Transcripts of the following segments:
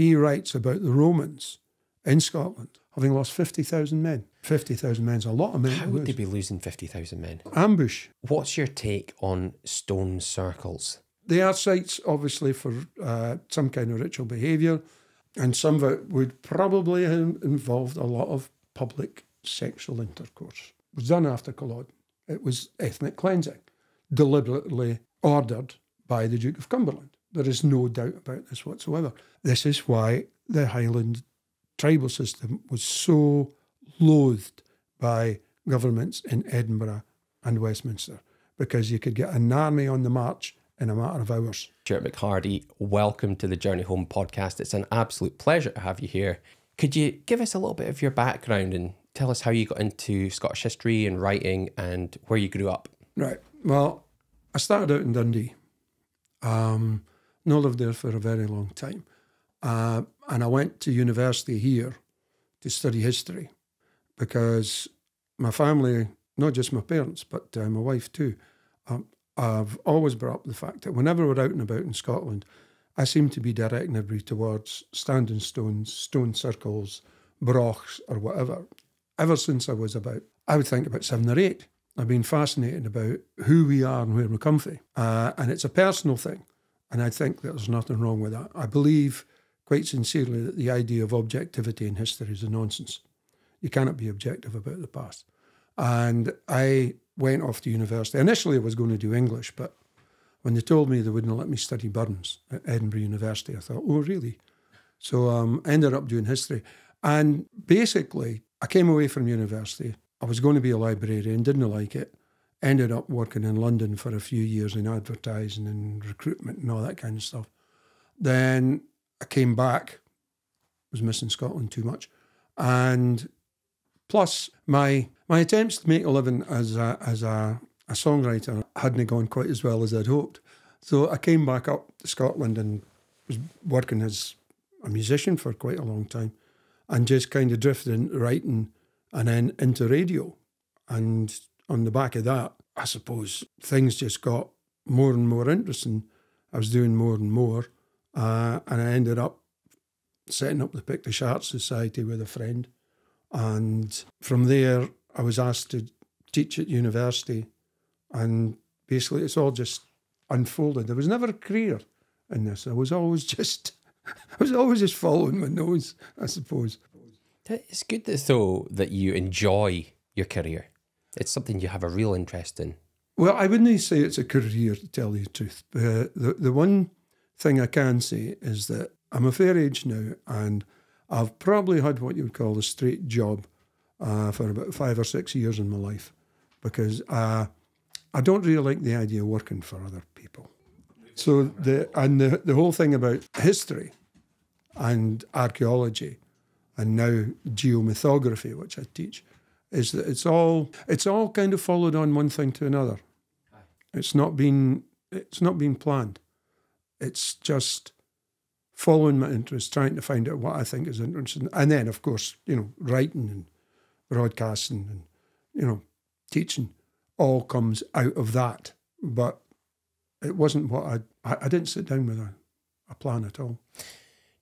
he writes about the Romans in Scotland having lost 50,000 men. 50,000 men's a lot of men. How would they be losing 50,000 men? Ambush. What's your take on stone circles? They are sites, obviously, for uh, some kind of ritual behaviour, and some of it would probably have involved a lot of public sexual intercourse. It was done after Culloden. It was ethnic cleansing, deliberately ordered by the Duke of Cumberland. There is no doubt about this whatsoever. This is why the Highland tribal system was so loathed by governments in Edinburgh and Westminster, because you could get an army on the march in a matter of hours. Stuart McHardy, welcome to the Journey Holm podcast. It's an absolute pleasure to have you here. Could you give us a little bit of your background and tell us how you got into Scottish history and writing and where you grew up? Right. Well, I started out in Dundee. Um, no lived there for a very long time. Uh, and I went to university here to study history because my family, not just my parents, but uh, my wife too, um, I've always brought up the fact that whenever we're out and about in Scotland, I seem to be directing everybody towards standing stones, stone circles, brochs, or whatever. Ever since I was about, I would think about seven or eight. I've been fascinated about who we are and where we come from. Uh, and it's a personal thing. And I think that there's nothing wrong with that. I believe quite sincerely that the idea of objectivity in history is a nonsense. You cannot be objective about the past. And I went off to university. Initially, I was going to do English, but when they told me they wouldn't let me study Burns at Edinburgh University, I thought, oh, really? So um, I ended up doing history. And basically, I came away from university. I was going to be a librarian, didn't like it. Ended up working in London for a few years in advertising and recruitment and all that kind of stuff. Then I came back, was missing Scotland too much. And plus, my my attempts to make a living as a, as a, a songwriter hadn't gone quite as well as I'd hoped. So I came back up to Scotland and was working as a musician for quite a long time and just kind of drifted into writing and then into radio. And on the back of that, I suppose things just got more and more interesting. I was doing more and more. Uh, and I ended up setting up the Pictish Arts Society with a friend. And from there, I was asked to teach at university. And basically, it's all just unfolded. There was never a career in this. I was always just, I was always just following my nose, I suppose. It's good though that you enjoy your career. It's something you have a real interest in. Well, I wouldn't say it's a career, to tell you the truth. Uh, the, the one thing I can say is that I'm a fair age now, and I've probably had what you would call a straight job uh, for about five or six years in my life because uh, I don't really like the idea of working for other people. So the and the, the whole thing about history and archaeology and now geomythography, which I teach, is that it's all it's all kind of followed on one thing to another. It's not been it's not been planned. It's just following my interest, trying to find out what I think is interesting, and then of course you know writing and broadcasting and you know teaching all comes out of that. But it wasn't what I I, I didn't sit down with a, a plan at all.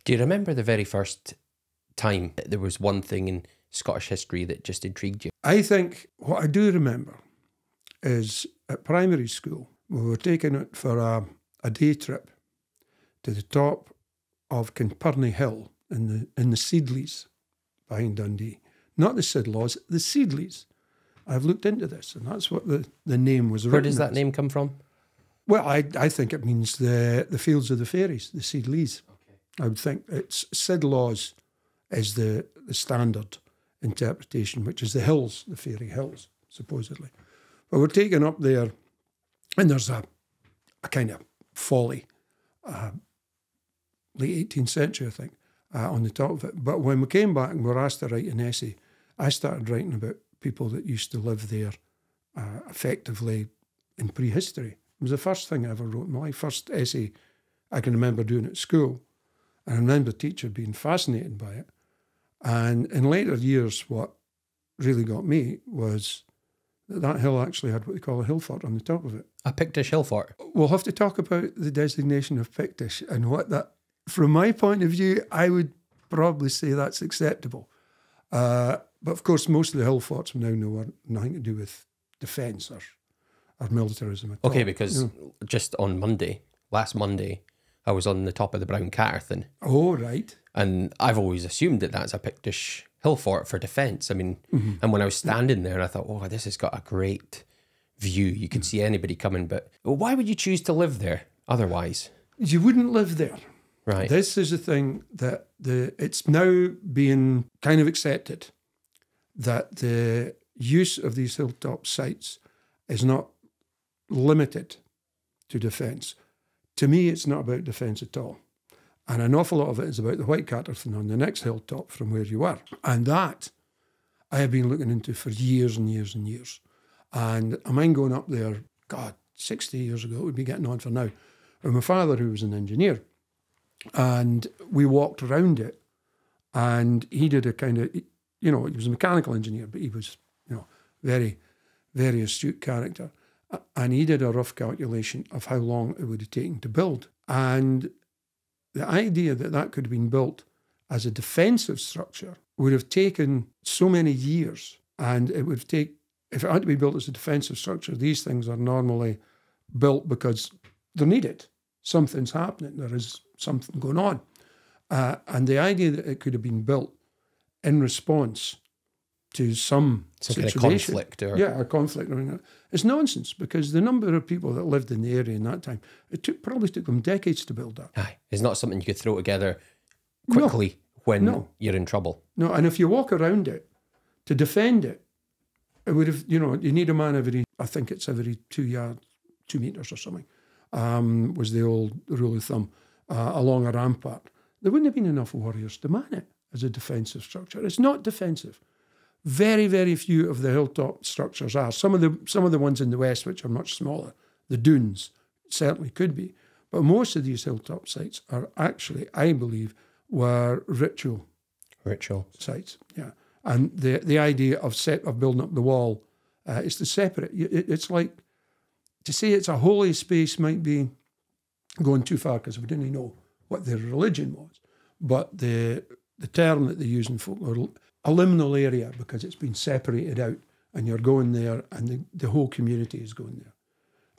Do you remember the very first time there was one thing in Scottish history that just intrigued you? I think what I do remember is at primary school, we were taken it for a, a day trip to the top of Kinpurney Hill in the in the Seedleys behind Dundee. Not the Sidlaws, the Seedleys. I've looked into this, and that's what the, the name was. Where does that as. name come from? Well, I, I think it means the, the fields of the fairies, the Seedleys. I would think it's Sidlaws is the, the standard interpretation, which is the hills, the fairy hills, supposedly. But we're taken up there, and there's a, a kind of folly, uh, late 18th century, I think, uh, on the top of it. But when we came back and were asked to write an essay, I started writing about people that used to live there uh, effectively in prehistory. It was the first thing I ever wrote my first essay I can remember doing at school. And I remember the teacher being fascinated by it. And in later years, what really got me was that that hill actually had what they call a hill fort on the top of it. A Pictish hill fort. We'll have to talk about the designation of Pictish and what that from my point of view, I would probably say that's acceptable. Uh, but of course, most of the hill forts now know are nothing to do with defence or, or militarism at Okay, all. because just on Monday, last Monday, I was on the top of the Brown Caterthun, Oh, right. and I've always assumed that that's a Pictish hill fort for defence. I mean, Mm-hmm. and when I was standing there, I thought, oh, this has got a great view. You can see anybody coming, but why would you choose to live there otherwise? You wouldn't live there. Right. This is a thing that the it's now being kind of accepted that the use of these hilltop sites is not limited to defence. To me, it's not about defence at all. And an awful lot of it is about the White Caterthun on the next hilltop from where you are. And that I have been looking into for years and years and years. And I mind going up there, God, 60 years ago, it would be getting on for now, with my father, who was an engineer. And we walked around it, and he did a kind of, you know, he was a mechanical engineer, but he was, you know, very, very astute character. And he did a rough calculation of how long it would have taken to build. And the idea that that could have been built as a defensive structure would have taken so many years. And it would take, if it had to be built as a defensive structure, these things are normally built because they're needed. Something's happening, there is something going on. Uh, and the idea that it could have been built in response to some, Some kind of situation, conflict or yeah, a conflict or anything, it's nonsense because the number of people that lived in the area in that time, it took probably took them decades to build that. Aye. It's not something you could throw together No. quickly when No. you're in trouble. No, and if you walk around it to defend it, it would have, you know, you need a man every, I think it's every two yards, two meters or something, um, was the old rule of thumb, uh, along a rampart. There wouldn't have been enough warriors to man it as a defensive structure. It's not defensive. Very, very few of the hilltop structures are. Some of the some of the ones in the west, which are much smaller, the dunes certainly could be, but most of these hilltop sites are actually, I believe, were ritual Ritual. sites. Yeah, and the the idea of set of building up the wall uh, is to separate. It, it's like to say it's a holy space might be going too far because we didn't know what their religion was. But the the term that they use in folklore, a liminal area, because it's been separated out, and you're going there, and the, the whole community is going there.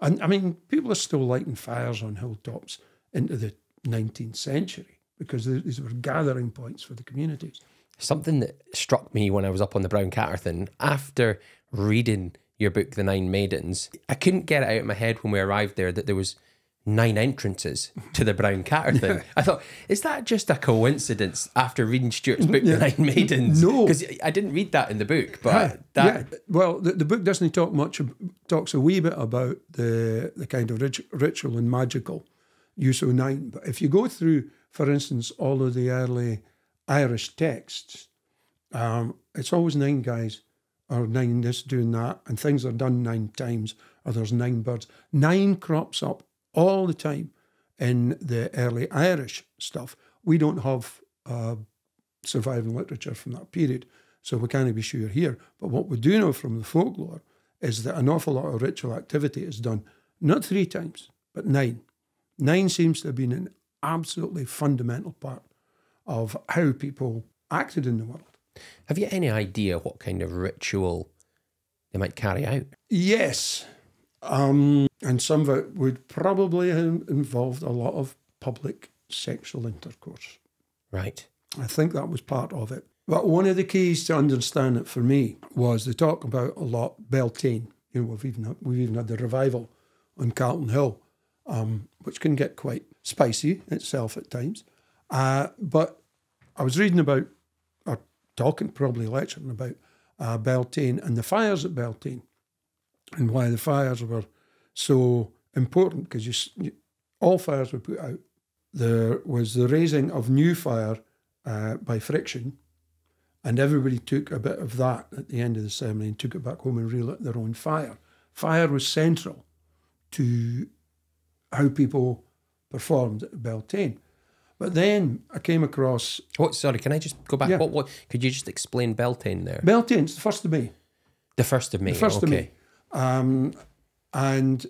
And I mean, people are still lighting fires on hilltops into the 19th century because these were gathering points for the communities. Something that struck me when I was up on the Brown Caterthun after reading your book, The Nine Maidens, I couldn't get it out of my head when we arrived there that there was nine entrances to the Brown Caterthun. I thought, is that just a coincidence after reading Stuart's book, The Nine Maidens? No. Because I didn't read that in the book, but Yeah, that yeah. Well, the, the book doesn't talk much. Talks a wee bit about the the kind of rit- ritual and magical use of nine. But if you go through, for instance, all of the early Irish texts, um, it's always nine guys or nine this doing that, and things are done nine times, or there's nine birds. Nine crops up all the time in the early Irish stuff. We don't have. Uh, surviving literature from that period. So we can't be sure here. But what we do know from the folklore is that an awful lot of ritual activity is done not three times, but nine. Nine seems to have been an absolutely fundamental part of how people acted in the world. have you any idea what kind of ritual they might carry out? Yes. Um, and some of it would probably have involved a lot of public sexual intercourse. Right. I think that was part of it. But one of the keys to understand it for me was they talk about a lot Beltane. You know, we've even had, we've even had the revival on Calton Hill, um, which can get quite spicy itself at times. Uh, but I was reading about, or talking, probably lecturing about uh, Beltane and the fires at Beltane, and why the fires were so important because you, you, all fires were put out. There was the raising of new fire uh, by friction, and everybody took a bit of that at the end of the ceremony and took it back home and relit their own fire. Fire was central to how people performed at Beltane. But then I came across What? Sorry, can I just go back? Yeah. What? What? Could you just explain Beltane there? Beltane, it's the first of May. The first of May. The first okay. of May. Um, and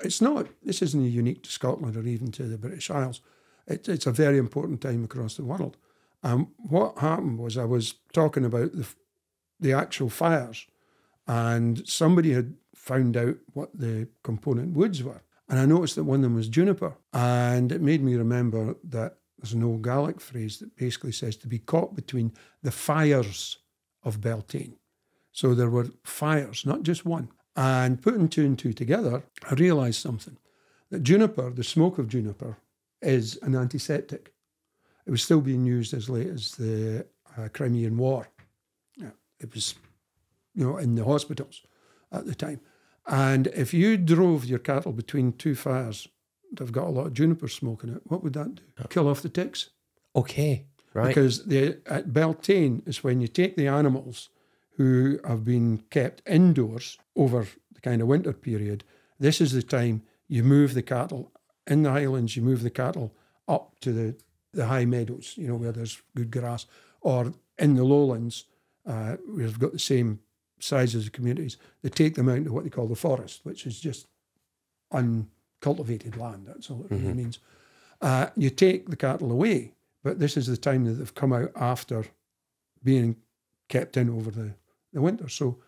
it's not, this isn't unique to Scotland or even to the British Isles. It, it's a very important time across the world. And what happened was I was talking about the, the actual fires, and somebody had found out what the component woods were. And I noticed that one of them was juniper. And it made me remember that there's an old Gaelic phrase that basically says to be caught between the fires of Beltane. So there were fires, not just one. And putting two and two together, I realised something that juniper, the smoke of juniper, is an antiseptic. It was still being used as late as the uh, Crimean War. Yeah, it was, you know, in the hospitals at the time. And if you drove your cattle between two fires that have got a lot of juniper smoke in it, what would that do? Kill off the ticks. Okay, right. Because the, at Beltane is when you take the animals who have been kept indoors over the kind of winter period. This is the time you move the cattle in the highlands, you move the cattle up to the, the high meadows, you know, where there's good grass, or in the lowlands, uh, we've got the same sizes of communities. They take them out into what they call the forest, which is just uncultivated land. That's all it really means. Uh, you take the cattle away, but this is the time that they've come out after being kept in over the, the winter. So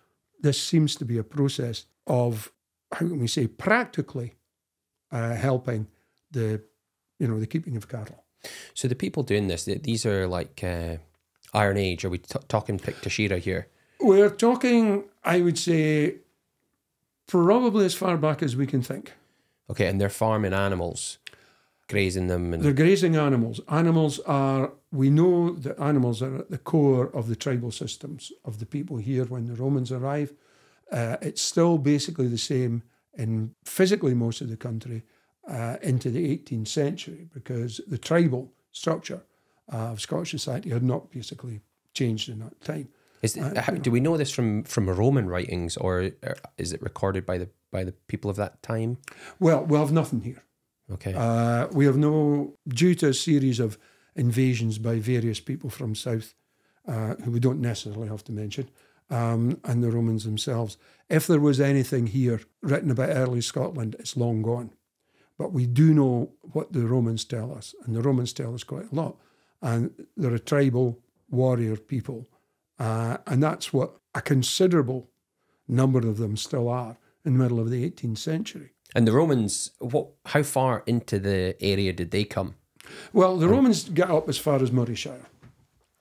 this seems to be a process of, how can we say, practically uh, helping the, you know, the keeping of cattle. so the people doing this, these are like uh, Iron Age. Are we talking Pictish era here? We're talking, I would say, probably as far back as we can think. Okay, and they're farming animals, grazing them, and They're grazing animals. Animals are, we know that animals are at the core of the tribal systems of the people here when the Romans arrive. Uh, it's still basically the same in physically most of the country uh, into the 18th century because the tribal structure of Scottish society had not basically changed in that time. is it, how, do we know this from from Roman writings, or uh, is it recorded by the by the people of that time? Well, we have nothing here. Okay, Uh, we have no, due to a series of invasions by various people from south, uh, who we don't necessarily have to mention, um, and the Romans themselves. If there was anything here written about early Scotland, it's long gone. But we do know what the Romans tell us, and the Romans tell us quite a lot. And they're a tribal warrior people, uh, and that's what a considerable number of them still are in the middle of the 18th century. And the Romans, what? How far into the area did they come? Well, the Romans get up as far as Morayshire.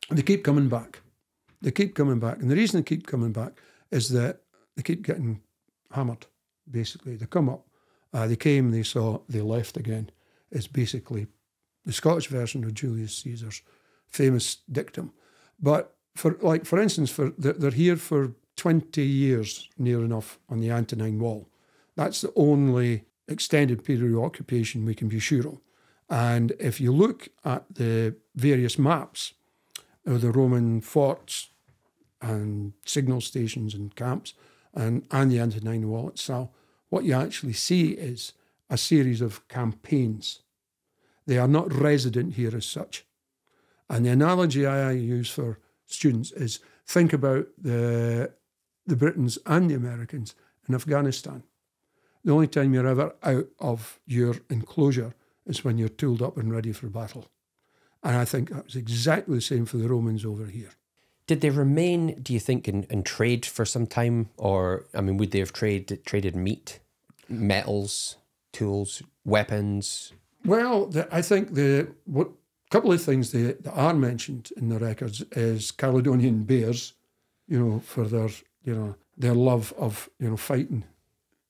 They keep coming back. They keep coming back. And the reason they keep coming back is that they keep getting hammered, basically. They come up, uh, they came, they saw, they left again. It's basically the Scottish version of Julius Caesar's famous dictum. But for like for instance, for they're, they're here for 20 years near enough on the Antonine Wall. That's the only extended period of occupation we can be sure of. And if you look at the various maps of the Roman forts and signal stations and camps and, and the Antonine Wall itself, what you actually see is a series of campaigns. They are not resident here as such. And the analogy I use for students is think about the, the Britons and the Americans in Afghanistan. The only time you're ever out of your enclosure is when you're tooled up and ready for battle. And I think that was exactly the same for the Romans over here. Did they remain? Do you think in, in trade for some time, or I mean, would they have traded traded meat, metals, tools, weapons? Well, the, I think the what couple of things that, that are mentioned in the records is Caledonian bears, you know, for their you know their love of you know fighting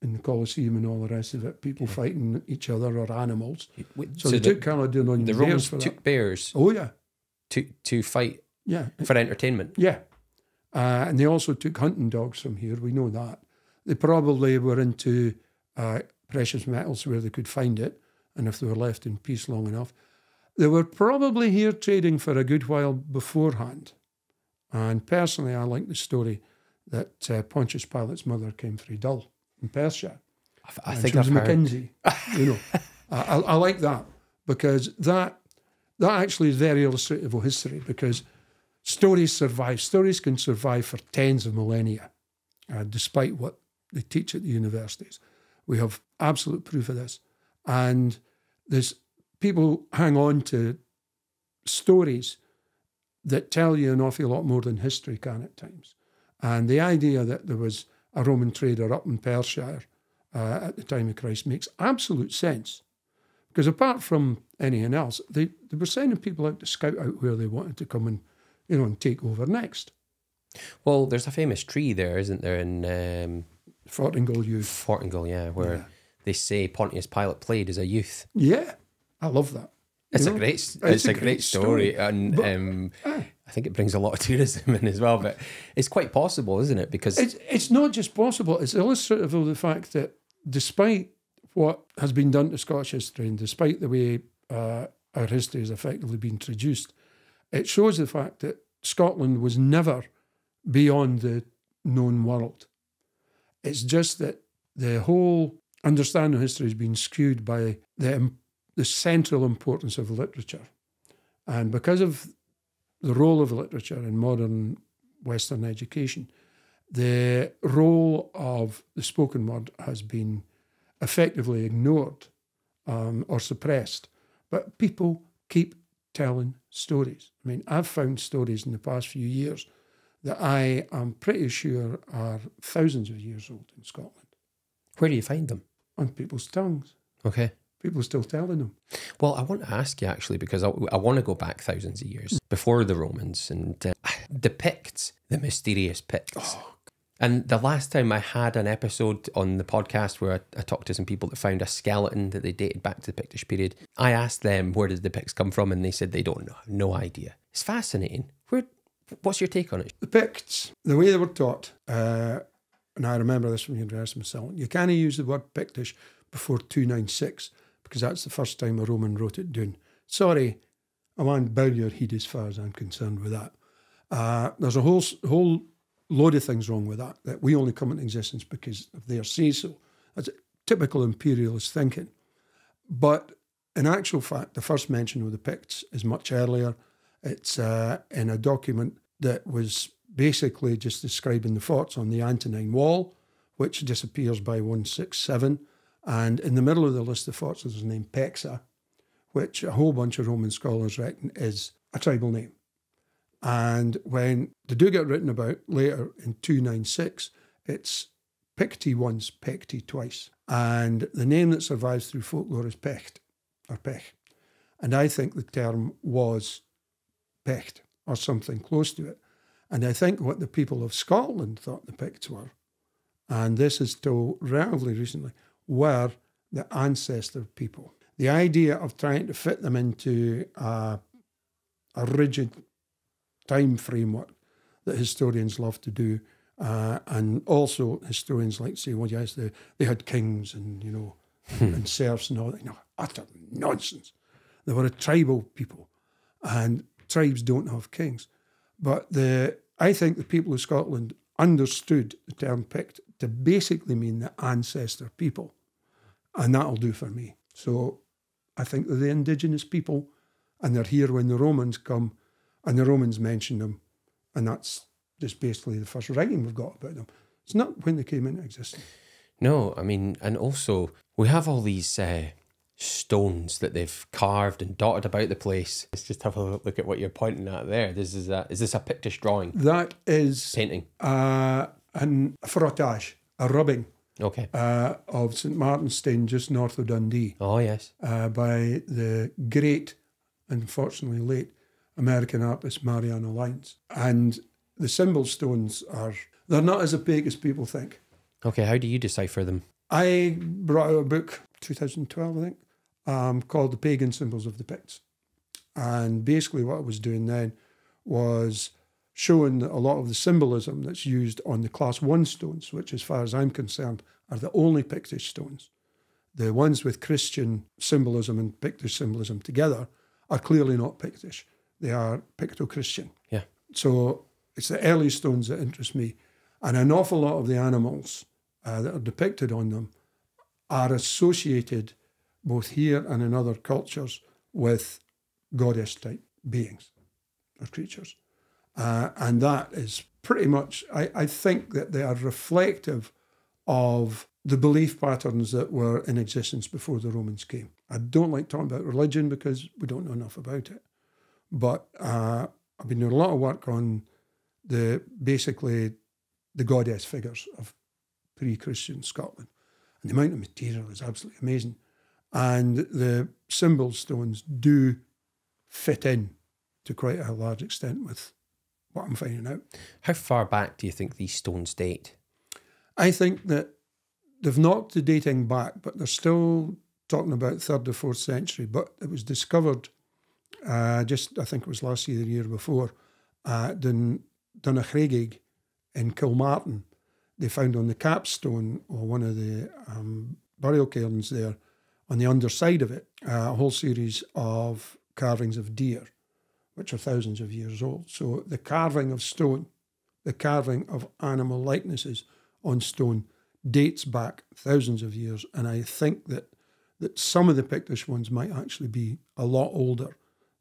in the Colosseum and all the rest of it, people fighting each other or animals. So, So they the, took Caledonian the bears Romans for took that. bears Oh yeah, to to fight yeah, for entertainment. yeah. Uh, and they also took hunting dogs from here. We know that. They probably were into uh, precious metals where they could find it, and if they were left in peace long enough. They were probably here trading for a good while beforehand. And personally, I like the story that uh, Pontius Pilate's mother came through Dull in Perthshire. I, I think I've heard. Mackenzie. you know, I, I, I like that because that that actually is very illustrative of history because stories survive. Stories can survive for tens of millennia, uh, despite what they teach at the universities. We have absolute proof of this, and this people hang on to stories that tell you an awful lot more than history can at times. And the idea that there was a Roman trader up in Perthshire uh, at the time of Christ makes absolute sense. Because apart from anything else, they, they were sending people out to scout out where they wanted to come and, you know, and take over next. Well, there's a famous tree there, isn't there, in um, Fortingall Yew. Fortingall, yeah, where Yeah. they say Pontius Pilate played as a youth. Yeah, I love that. It's You a know, great, it's, a, great story, and But- um. I think it brings a lot of tourism in as well. But it's quite possible, isn't it? Because It's, it's not just possible, it's illustrative of the fact that despite what has been done to Scottish history and despite the way uh, our history has effectively been traduced, it shows the fact that Scotland was never beyond the known world. It's just that the whole understanding of history has been skewed by the, the central importance of literature. And because of the role of literature in modern Western education, the role of the spoken word has been effectively ignored um, or suppressed. But people keep telling stories. I mean, I've found stories in the past few years that I am pretty sure are thousands of years old in Scotland where do you find them? on people's tongues. Okay. People are still telling them. Well, I want to ask you actually because I, I want to go back thousands of years before the Romans and uh, depict the mysterious Picts. And the last time I had an episode on the podcast where I, I talked to some people that found a skeleton that they dated back to the Pictish period, I asked them where did the Picts come from, and they said they don't know, no idea. It's fascinating. Where, what's your take on it? The Picts, the way they were taught, uh, and I remember this from the University Scotland, you can't use the word Pictish before 296 because that's the first time a Roman wrote it down. Sorry, I want bow your heed as far as I'm concerned with that. Uh, there's a whole whole load of things wrong with that, that we only come into existence because of their say so. That's typical imperialist thinking. But in actual fact, the first mention of the Picts is much earlier. It's uh, in a document that was basically just describing the forts on the Antonine Wall, which disappears by 167. And in the middle of the list of forts, there's the name Pexa, which a whole bunch of Roman scholars reckon is a tribal name. And when they do get written about later in 296, it's Picti once, Pecti twice. And the name that survives through folklore is Pecht, or Pech. And I think the term was Pecht, or something close to it. And I think what the people of Scotland thought the Picts were, and this is still relatively recently, were the ancestor people. The idea of trying to fit them into a, a rigid time framework that historians love to do, uh, and also historians like to say, well, yes, they, they had kings and you know and serfs and all that. You know, utter nonsense. They were a tribal people, and tribes don't have kings. But the I think the people of Scotland understood the term Pict to basically mean the ancestor people, and that'll do for me. So I think they're the indigenous people, and they're here when the Romans come, and the Romans mention them, and that's just basically the first writing we've got about them. It's not when they came into existence. No, I mean, and also we have all these uh, stones that they've carved and dotted about the place. Let's just have a look at what you're pointing at there. This is a is this a Pictish drawing That is painting? uh, an frottage, a rubbing Okay. uh, of St Martin's Stane just north of Dundee. Oh yes. uh, by the great, unfortunately late, American artist Marianna Lines. And the symbol stones are, they're not as opaque as people think. Okay. How do you decipher them? I brought out a book, 2012, I think, um, called The Pagan Symbols of the Picts. And basically, what I was doing then was showing that a lot of the symbolism that's used on the class one stones, which, as far as I'm concerned, are the only Pictish stones. The ones with Christian symbolism and Pictish symbolism together are clearly not Pictish. They are Picto Christian. Yeah. So it's the early stones that interest me. And an awful lot of the animals uh, that are depicted on them are associated both here and in other cultures with goddess type beings or creatures. Uh, and that is pretty much, I, I think that they are reflective of the belief patterns that were in existence before the Romans came. I don't like talking about religion because we don't know enough about it. But uh, I've been doing a lot of work on the basically the goddess figures of pre-Christian Scotland, and the amount of material is absolutely amazing. And the symbol stones do fit in to quite a large extent with what I'm finding out. How far back do you think these stones date? I think that they've knocked the dating back, but they're still talking about third or fourth century. But it was discovered uh, just, I think it was last year, the year before, uh, Dun, Dunchraigaig in Kilmartin. They found on the capstone or one of the um, burial cairns there, on the underside of it, uh, a whole series of carvings of deer, which are thousands of years old. So the carving of stone, the carving of animal likenesses on stone dates back thousands of years. And I think that, that some of the Pictish ones might actually be a lot older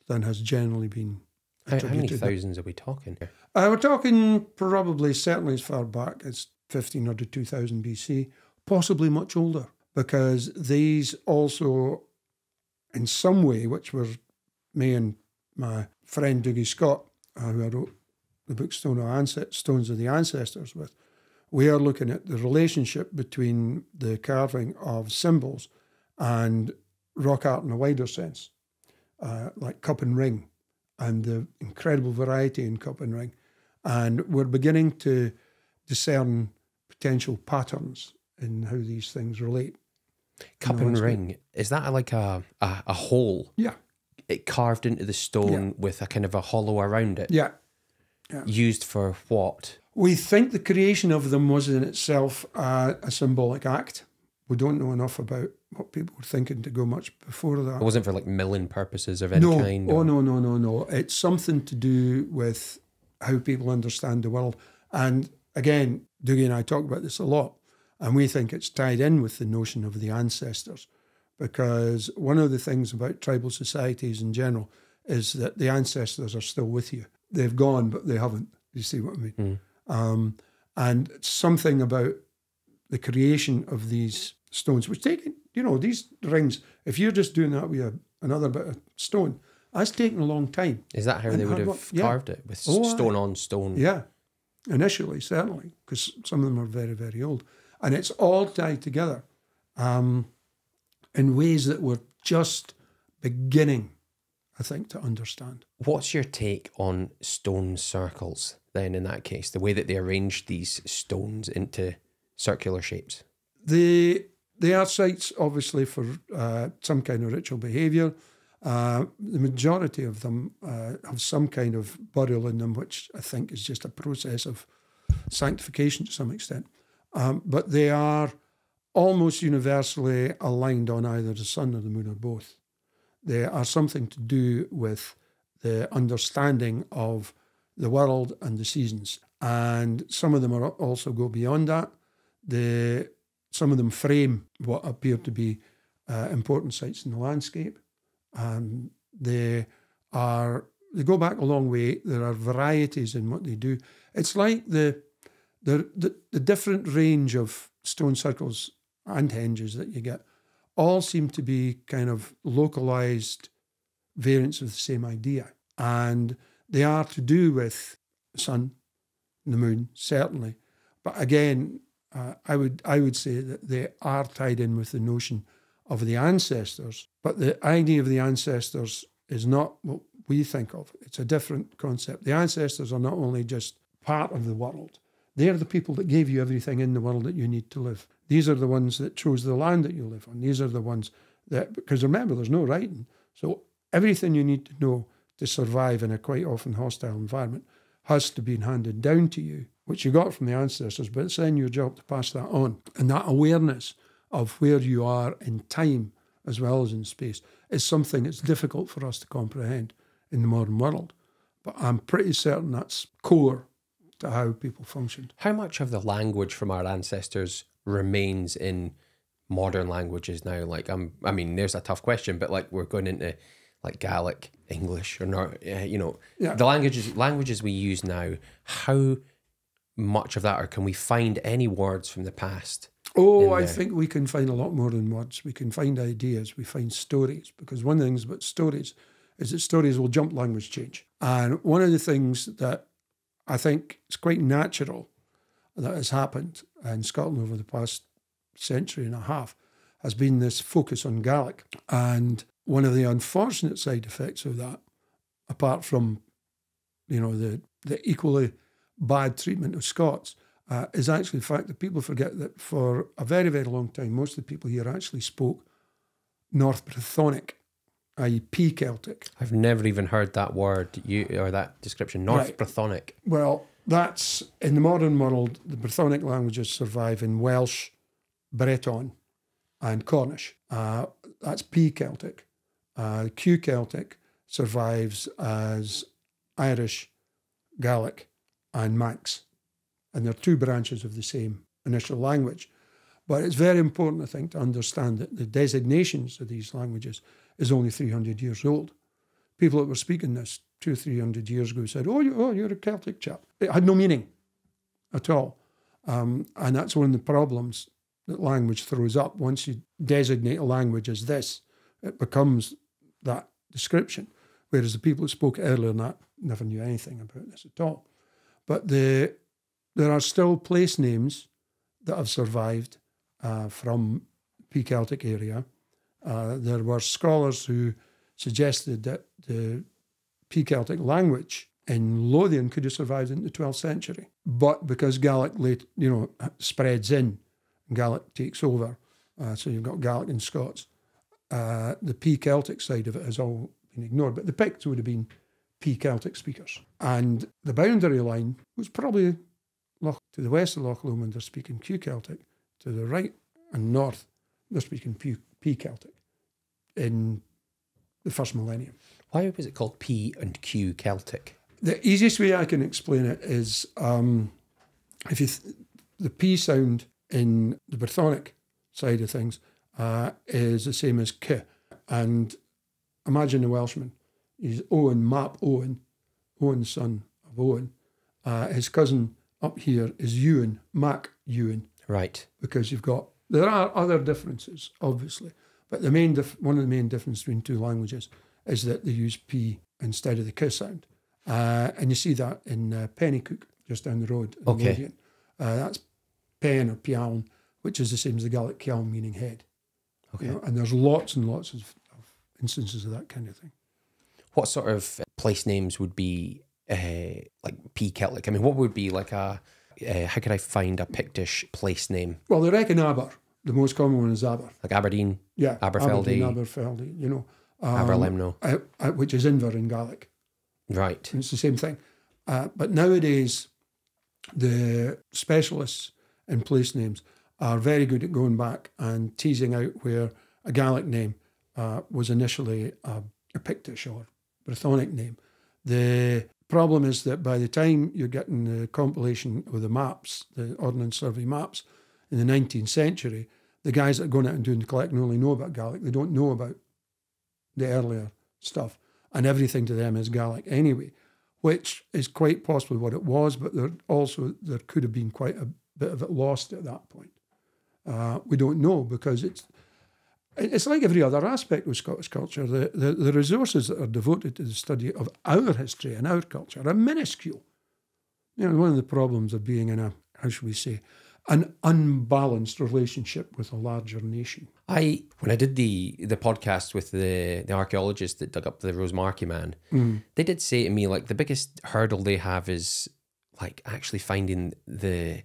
than has generally been How, how many thousands are we talking? Uh, we're talking probably certainly as far back as 1500 to 2000 BC, possibly much older, because these also, in some way, which were me and my friend Dougie Scott, uh, who I wrote the book Stone of Stones of the Ancestors with, we are looking at the relationship between the carving of symbols and rock art in a wider sense, uh, like cup and ring and the incredible variety in cup and ring. And we're beginning to discern potential patterns in how these things relate. Cup and ring. Is that like a, a, a hole Yeah. It carved into the stone with a kind of a hollow around it? Yeah. Used for what? We think the creation of them was in itself uh, a symbolic act. We don't know enough about what people were thinking to go much before that. It wasn't for like milling purposes of any no. kind. Oh no, no, no, no. It's something to do with how people understand the world. And again, Dougie and I talk about this a lot, and we think it's tied in with the notion of the ancestors, because one of the things about tribal societies in general is that the ancestors are still with you. They've gone, but they haven't. You see what I mean? Um, and something about the creation of these stones, which take, you know, these rings, if you're just doing that with a, another bit of stone, that's taken a long time. Is that how And they would have yeah. carved it with Oh, stone on stone? Yeah, initially, certainly, because some of them are very, very old. And it's all tied together um, in ways that we're just beginning, I think, to understand. What's your take on stone circles then in that case? The way that they arranged these stones into circular shapes? The they are sites, obviously, for uh, some kind of ritual behaviour. Uh, the majority of them uh, have some kind of burial in them, which I think is just a process of sanctification to some extent. Um, but they are almost universally aligned on either the sun or the moon or both. They are something to do with the understanding of the world and the seasons. And some of them are also go beyond that. The, some of them frame what appear to be uh, important sites in the landscape. Um, they are they go back a long way. There are varieties in what they do. It's like the the the, the different range of stone circles and henges that you get all seem to be kind of localized variants of the same idea. And they are to do with the sun, the moon, certainly. But again, uh, I would I would say that they are tied in with the notion of the ancestors. But the idea of the ancestors is not what we think of. It's a different concept. The ancestors are not only just part of the world, they are the people that gave you everything in the world that you need to live. These are the ones that chose the land that you live on. These are the ones that, because remember, there's no writing. So everything you need to know to survive in a quite often hostile environment has to be handed down to you, which you got from the ancestors, but it's then your job to pass that on. And that awareness of where you are in time as well as in space is something that's difficult for us to comprehend in the modern world. But I'm pretty certain that's core to how people functioned. How much of the language from our ancestors remains in modern languages now? Like, I'm, I mean, there's a tough question, but like we're going into like Gaelic, English, or not, uh, you know, Yeah. the languages languages we use now. How much of that, or can we find any words from the past Oh, I think we can find a lot more than words. We can find ideas, we find stories. Because one of the things about stories is that stories will jump language change. And one of the things that I think is quite natural that has happened in Scotland over the past century and a half has been this focus on Gaelic. And one of the unfortunate side effects of that, apart from, you know, the, the equally bad treatment of Scots, uh, is actually the fact that people forget that for a very, very long time, most of the people here actually spoke North Brythonic, i.e., P Celtic. I've never even heard that word you or that description. North Right. Brythonic. Well, that's in the modern world, the Brythonic languages survive in Welsh, Breton, and Cornish. Uh, that's P Celtic. Uh, Q Celtic survives as Irish, Gaelic, and Manx. And they're two branches of the same initial language. But it's very important, I think, to understand that the designations of these languages is only 300 years old. People that were speaking this two, 300 years ago said, oh, you, oh you're a Celtic chap. It had no meaning at all. Um, and that's one of the problems that language throws up. Once you designate a language as this, it becomes that description. Whereas the people that spoke earlier than that never knew anything about this at all. But the, there are still place names that have survived uh, from P Celtic area. Uh, there were scholars who suggested that the P Celtic language in Lothian could have survived in the 12th century. But because Gaelic late, you know, spreads in, Gaelic takes over, uh, so you've got Gaelic and Scots, uh, the P Celtic side of it has all been ignored. But the Picts would have been P Celtic speakers. And the boundary line was probably Loch, to the west of Loch Lomond, they're speaking Q Celtic. To the right and north, they're speaking P Celtic in the first millennium. Why was it called P and Q Celtic? The easiest way I can explain it is um, if you th- the P sound in the Brythonic side of things uh, is the same as K. And imagine the Welshman. He's Owen, Map Owen, Owen's son of Owen. Uh, his cousin up here is Ewan, Mac Ewan, Right. because you've got, there are other differences, obviously, but the main dif- one of the main differences between two languages is that they use P instead of the K sound. Uh, and you see that in uh, Penicuik, just down the road. In Okay. Uh, that's Pen or Pialn, which is the same as the Gaelic Kialn, meaning head. Okay. You know, and there's lots and lots of, of instances of that kind of thing. What sort of place names would be uh, like P Celtic? I mean, what would be like a? Uh, how could I find a Pictish place name Well, they reckon Aber. The most common one is Aber. like Aberdeen, Yeah, Aberfeldy. Aberdeen, Aberfeldy, you know. Um, which is Inver in Gaelic. Right. It's the same thing. Uh, but nowadays, the specialists in place names are very good at going back and teasing out where a Gaelic name uh, was initially a, a Pictish or Brythonic name. The problem is that by the time you're getting the compilation of the maps, the Ordnance Survey maps in the 19th century, the guys that are going out and doing the collecting only know about Gaelic. They don't know about the earlier stuff, and everything to them is Gaelic anyway, which is quite possibly what it was. But there also there could have been quite a bit of it lost at that point. Uh, we don't know because it's it's like every other aspect of Scottish culture. The, the the resources that are devoted to the study of our history and our culture are minuscule. You know, one of the problems of being in a how should we say an unbalanced relationship with a larger nation. I when I did the the podcast with the the archaeologist that dug up the Rosemarkie man, mm. they did say to me like the biggest hurdle they have is like actually finding the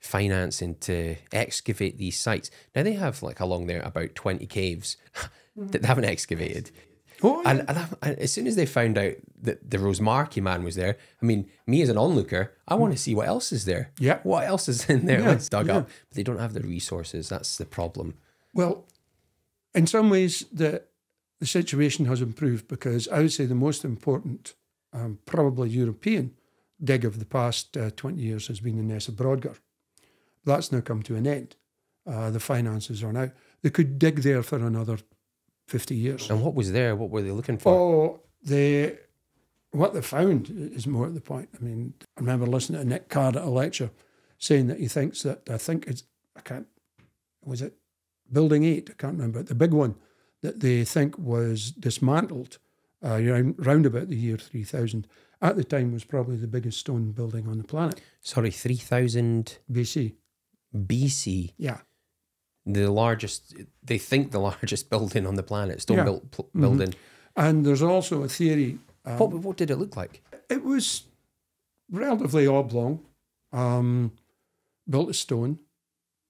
financing to excavate these sites. Now they have like along there about twenty caves that they haven't excavated. Oh, And, and, I, and as soon as they found out that the Rosemarkie man was there, I mean, me as an onlooker, I want to see what else is there. Yeah. What else is in there Yeah, dug yeah. up? But they don't have the resources. That's the problem. Well, in some ways, the the situation has improved because I would say the most important, um, probably European dig of the past uh, 20 years has been the Ness of Brodgar. That's now come to an end. Uh, the finances are now. They could dig there for another 50 years. And what was there? What were they looking for? Oh, they, what they found is more at the point. I mean, I remember listening to Nick Card at a lecture saying that he thinks that, I think it's, I can't was it Building 8? I can't remember. The big one that they think was dismantled uh, around, round about the year 3000 at the time was probably the biggest stone building on the planet. Sorry, 3000 BC. BC. Yeah. The largest, they think the largest building on the planet, stone Yeah. built pl- building. And there's also a theory. Um, What, what did it look like? it was relatively oblong, um, built of stone,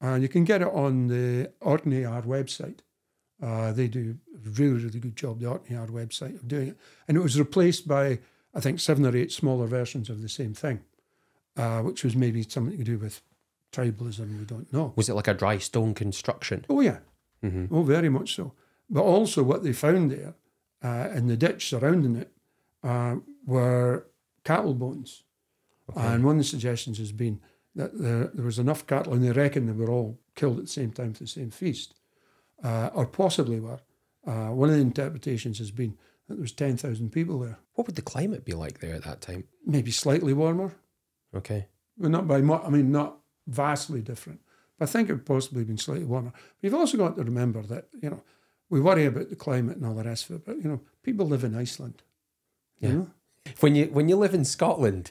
and you can get it on the Orkney website. Uh, they do a really, really good job, the Orkney website, of doing it. And it was replaced by, I think, seven or eight smaller versions of the same thing, uh, which was maybe something to do with tribalism, we don't know. Was it like a dry stone construction? Oh, yeah. Mhm. Oh, very much so. But also, what they found there uh, in the ditch surrounding it uh, were cattle bones. And one of the suggestions has been that there, there was enough cattle, and they reckon they were all killed at the same time for the same feast, uh, or possibly were. Uh, one of the interpretations has been that there was 10,000 people there, What would the climate be like there at that time? maybe slightly warmer, Okay. but not by much, I mean, not vastly different. But I think it would possibly been slightly warmer. But you've also got to remember that, you know, we worry about the climate and all the rest of it, but, you know, people live in Iceland. You Yeah. know? When you when you live in Scotland,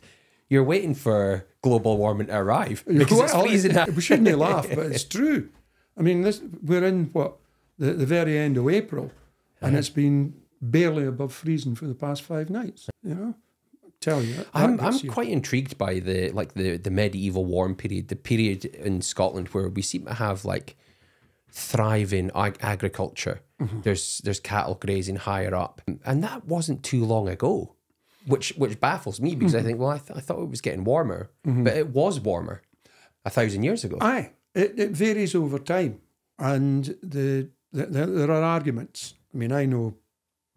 you're waiting for global warming to arrive because it's Well, freezing. it- We shouldn't laugh, but it's true. I mean, this, we're in what the, the very end of April, and uh-huh. it's been barely above freezing for the past five nights. You know, tell you, I'm I'm you. quite intrigued by the like the the medieval warm period, the period in Scotland where we seem to have like thriving ag- agriculture. Mm-hmm. There's there's cattle grazing higher up, and that wasn't too long ago, which which baffles me because Mm-hmm. I think well I, th- I thought it was getting warmer, but it was warmer a thousand years ago. Aye, it, it varies over time, and the, the, the there are arguments. I mean, I know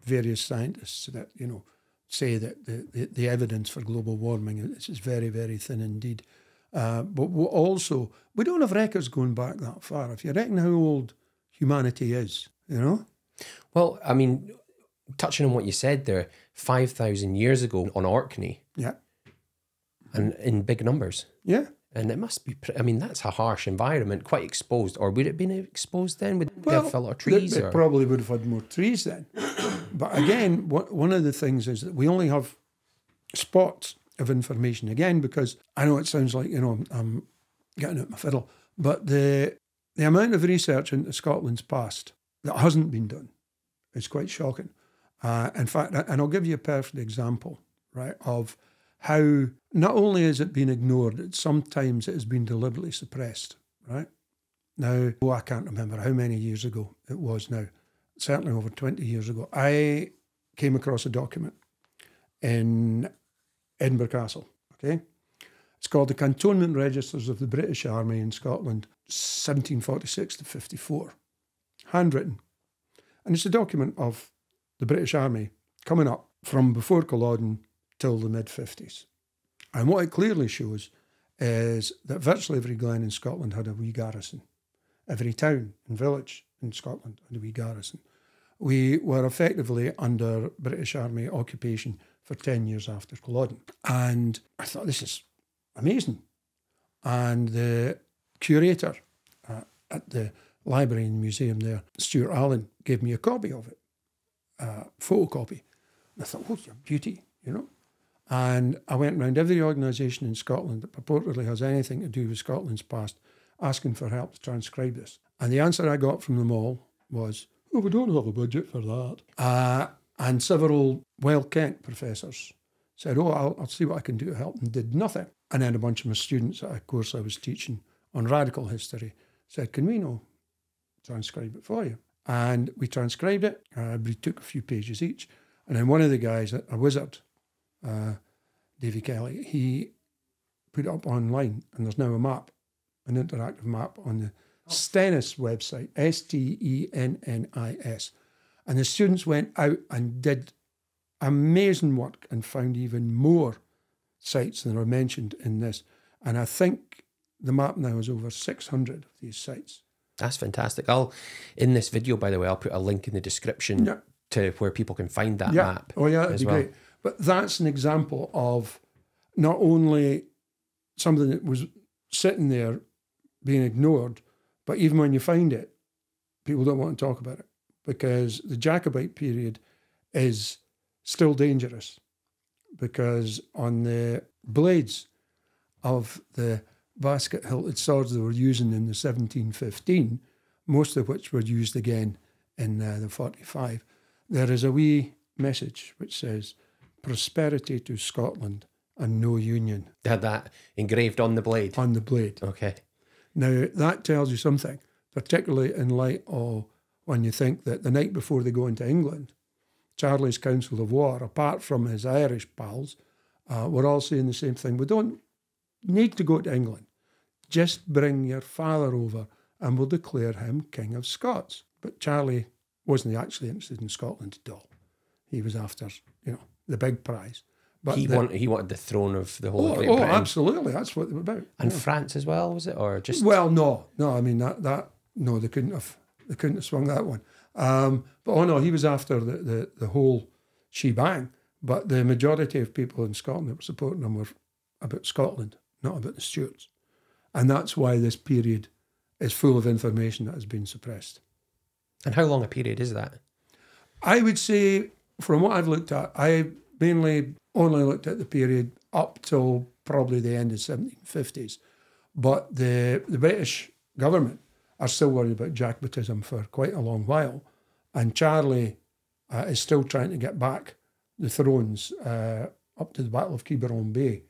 various scientists that you know say that the, the, the evidence for global warming is, is very very thin indeed. Uh, but we also we don't have records going back that far. If you reckon how old humanity is, you know, Well, I mean, touching on what you said there, five thousand years ago on Orkney, yeah, and in big numbers. yeah. And it must be, I mean, that's a harsh environment, quite exposed. Or would it have been exposed then? Would they have a lot of trees? They, or? probably would have had more trees then. but again, what, one of the things is that we only have spots of information. Again, because I know it sounds like you know I'm getting out my fiddle, but the the amount of research into Scotland's past that hasn't been done is quite shocking. Uh, in fact, and I'll give you a perfect example, right, of how not only has it been ignored, it sometimes it has been deliberately suppressed, right? Now, oh, I can't remember how many years ago it was now, certainly over 20 years ago, I came across a document in Edinburgh Castle, okay? It's called the Cantonment Registers of the British Army in Scotland, 1746 to 54, handwritten. And it's a document of the British Army coming up from before Culloden till the mid 50s. And what it clearly shows is that virtually every glen in Scotland had a wee garrison. Every town and village in Scotland had a wee garrison. We were effectively under British Army occupation for 10 years after Culloden. And I thought, this is amazing. And the curator uh, at the library and museum there, Stuart Allan, gave me a copy of it, a photocopy. And I thought, oh, your beauty, you know. And I went around every organisation in Scotland that purportedly has anything to do with Scotland's past, asking for help to transcribe this. And the answer I got from them all was, oh, we don't have a budget for that. Uh, and several well Kent professors said, oh, I'll, I'll see what I can do to help, and did nothing. And then a bunch of my students at a course I was teaching on radical history said, can we no transcribe it for you? And we transcribed it. Uh, we took a few pages each. And then one of the guys, a wizard, uh, Davy Kelly, he put it up online, and there's now a map, an interactive map on the Stennis website, S T E N N I S. And the students went out and did amazing work and found even more sites than are mentioned in this. And I think the map now is over 600 of these sites. That's fantastic. I'll, in this video, by the way, I'll put a link in the description Yeah. to where people can find that yeah. map. Oh, yeah, that'd be well. great. But that's an example of not only something that was sitting there being ignored, But even when you find it, people don't want to talk about it because the Jacobite period is still dangerous because on the blades of the basket hilted swords they were using in the 1715, most of which were used again in uh, the 45, there is a wee message which says, Prosperity to Scotland and no union They had that engraved on the blade. on the blade. Okay. Now, that tells you something, particularly in light of when you think that the night before they go into England, Charlie's Council of War, apart from his Irish pals, uh, were all saying the same thing. We don't need to go to England. Just bring your father over and we'll declare him King of Scots. But Charlie wasn't actually interested in Scotland at all. He was after, you know, the big prize. But He, the- want, he wanted the throne of the whole oh, Great oh, Britain. absolutely. That's what they were about. And France as well, was it? Or just. Well, no, no. I mean that that no, they couldn't have they couldn't have swung that one. Um, but oh no, he was after the, the the whole shebang. But the majority of people in Scotland that were supporting him were about Scotland, not about the Stuarts, and that's why this period is full of information that has been suppressed. and how long a period is that? I would say, from what I've looked at, I mainly only looked at the period up till probably the end of 1750s. But the, the British government are still worried about Jacobitism for quite a long while. And Charlie uh, is still trying to get back the thrones uh, up to the Battle of Quiberon Bay.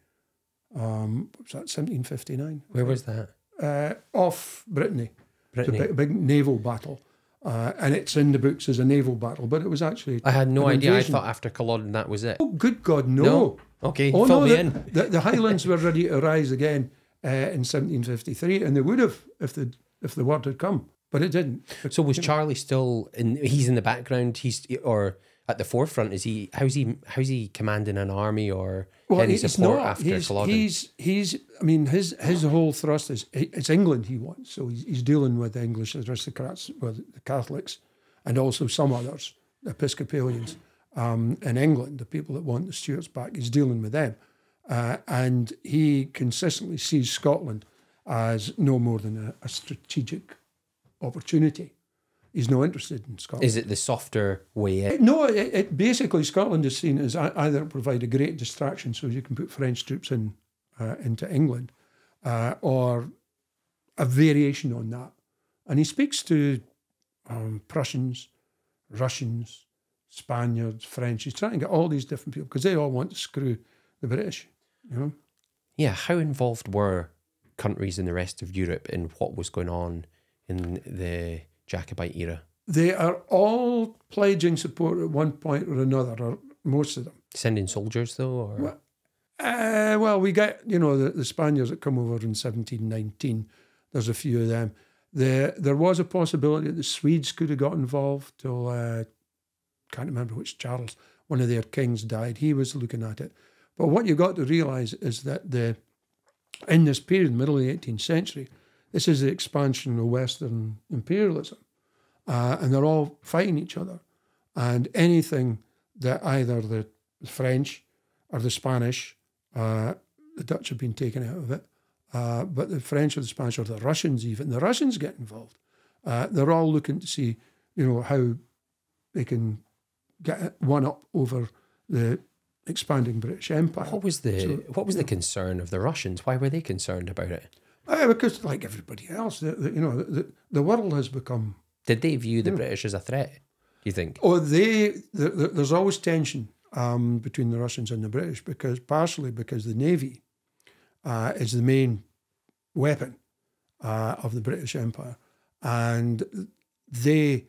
Um, was that 1759? Where was that? Uh, off Brittany. It's a Brittany. big, big naval battle. Uh, and it's in the books as a naval battle, but it was actually I had no idea. invasion. I thought after Culloden that was it. Oh, good God, no. No. Okay, Oh, fill no, me the, in. The, the Highlands were ready to rise again uh, in 1753, and they would have if the if the word had come, but it didn't. So was Charlie still in? He's in the background. He's or at the forefront. Is he? How's he? How's he commanding an army or any he's support not. after he's, Culloden? he's he's. I mean, his his whole thrust is it's England he wants. So he's, he's dealing with the English aristocrats, with the Catholics, and also some others, the Episcopalians um, in England, the people that want the Stuarts back. He's dealing with them, uh, and he consistently sees Scotland as no more than a, a strategic opportunity. He's no interested in Scotland. Is it the softer way? No, it, it basically Scotland is seen as either provide a great distraction, so you can put French troops in uh, into England, uh, or a variation on that. And he speaks to um, Prussians, Russians, Spaniards, French. He's trying to get all these different people because they all want to screw the British. You know, Yeah. How involved were countries in the rest of Europe in what was going on in the Jacobite era? they are all pledging support at one point or another, or most of them. Sending soldiers though, or Well, Uh, well, we get you know the, the Spaniards that come over in seventeen nineteen. There's a few of them. There, there was a possibility that the Swedes could have got involved. Till uh, can't remember which Charles, one of their kings, died. He was looking at it. But what you've got to realise is that the in this period, middle of the eighteenth century, this is the expansion of Western imperialism, uh, and they're all fighting each other. And anything that either the French or the Spanish, uh, the Dutch have been taken out of it, uh, but the French or the Spanish or the Russians even, the Russians get involved. Uh, they're all looking to see, you know, how they can get one up over the expanding British Empire. what was the So, what was the concern of the Russians? Why were they concerned about it? Uh, because, like everybody else, the, the, you know, the, the world has become Did they view the British as a threat? Do you think? Oh, they the, the, there's always tension um, between the Russians and the British because partially because the navy uh, is the main weapon uh, of the British Empire, and they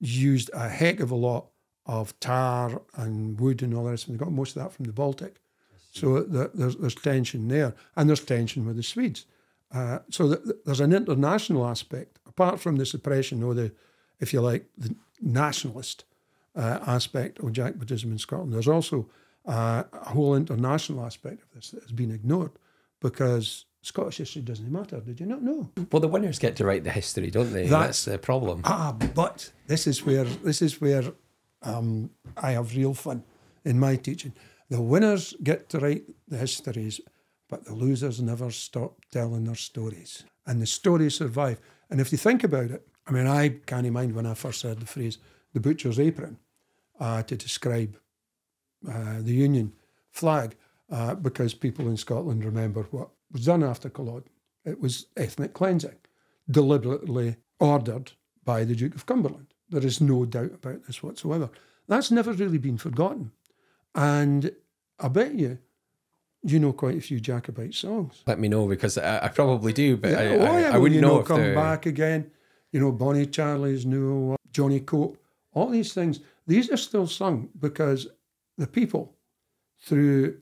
used a heck of a lot of tar and wood and all the rest. And they got most of that from the Baltic, so the, there's there's tension there, and there's tension with the Swedes. Uh, so th- th- there's an international aspect apart from the suppression or the, if you like, the nationalist uh, aspect of Jack Jacobitism in Scotland. There's also uh, a whole international aspect of this that has been ignored because Scottish history doesn't matter. Did you not know? Well, the winners get to write the history, don't they? That's- That's the problem. Ah, but this is where this is where um, I have real fun in my teaching. The winners get to write the histories, but the losers never stop telling their stories, and the stories survive. And if you think about it, I mean, I can't mind when I first heard the phrase "the butcher's apron" uh, to describe uh, the Union flag, uh, because people in Scotland remember what was done after Culloden. It was ethnic cleansing, deliberately ordered by the Duke of Cumberland. There is no doubt about this whatsoever. That's never really been forgotten. And I bet you, you know quite a few Jacobite songs. Let me know because I, I probably do, but Yeah, I, oh, I, yeah, I well, wouldn't you know, know, come they're back again. You know, Bonnie Charlie's new Johnny Cope. All these things, these are still sung because the people, through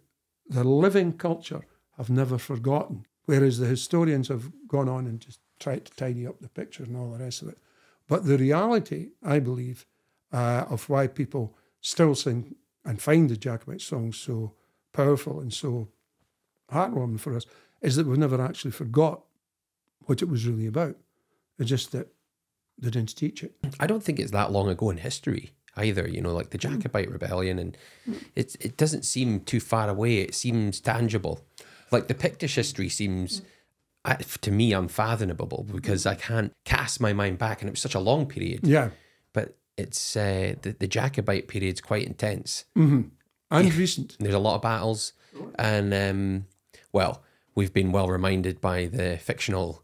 the living culture, have never forgotten. Whereas the historians have gone on and just tried to tidy up the picture and all the rest of it. But the reality, I believe, uh, of why people still sing and find the Jacobite songs so powerful and so heartwarming for us is that we've never actually forgot what it was really about. It's just that they didn't teach it. I don't think it's that long ago in history either. You know, like the Jacobite rebellion, and it's it doesn't seem too far away. It seems tangible. Like the Pictish history seems. To me, unfathomable because I can't cast my mind back, and it was such a long period. Yeah. But it's uh, the the Jacobite period's quite intense. And recent. There's a lot of battles, and um, well, we've been well reminded by the fictional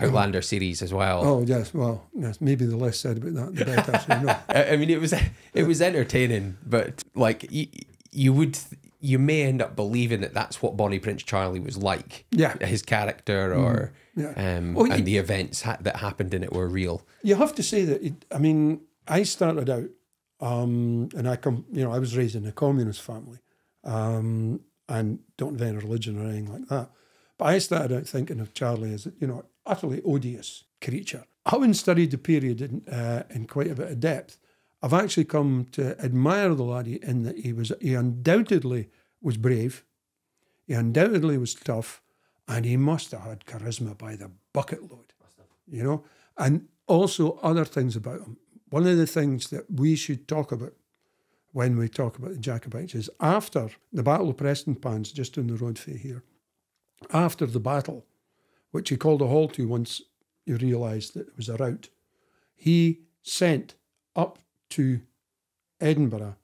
Outlander series as well. Oh, yes. Well, yes. Maybe the less said about that, the better. So, no. I mean, it was it was entertaining, but like you, you would you may end up believing that that's what Bonnie Prince Charlie was like. Yeah. his character or Yeah. um, Oh, and you- the events ha- that happened in it were real. You have to say that, it, I mean, I started out, um, and I come, you know, I was raised in a communist family um, and don't have any religion or anything like that. But I started out thinking of Charlie as, you know, utterly odious creature. Having studied the period in, uh, in quite a bit of depth, I've actually come to admire the laddie in that he was, he undoubtedly was brave, he undoubtedly was tough, and he must have had charisma by the bucket load you know, and also other things about him. One of the things that we should talk about when we talk about the Jacobites is after the Battle of Prestonpans, just down the road from here, after the battle, which he called a halt to once he realised that it was a rout, he sent up to Edinburgh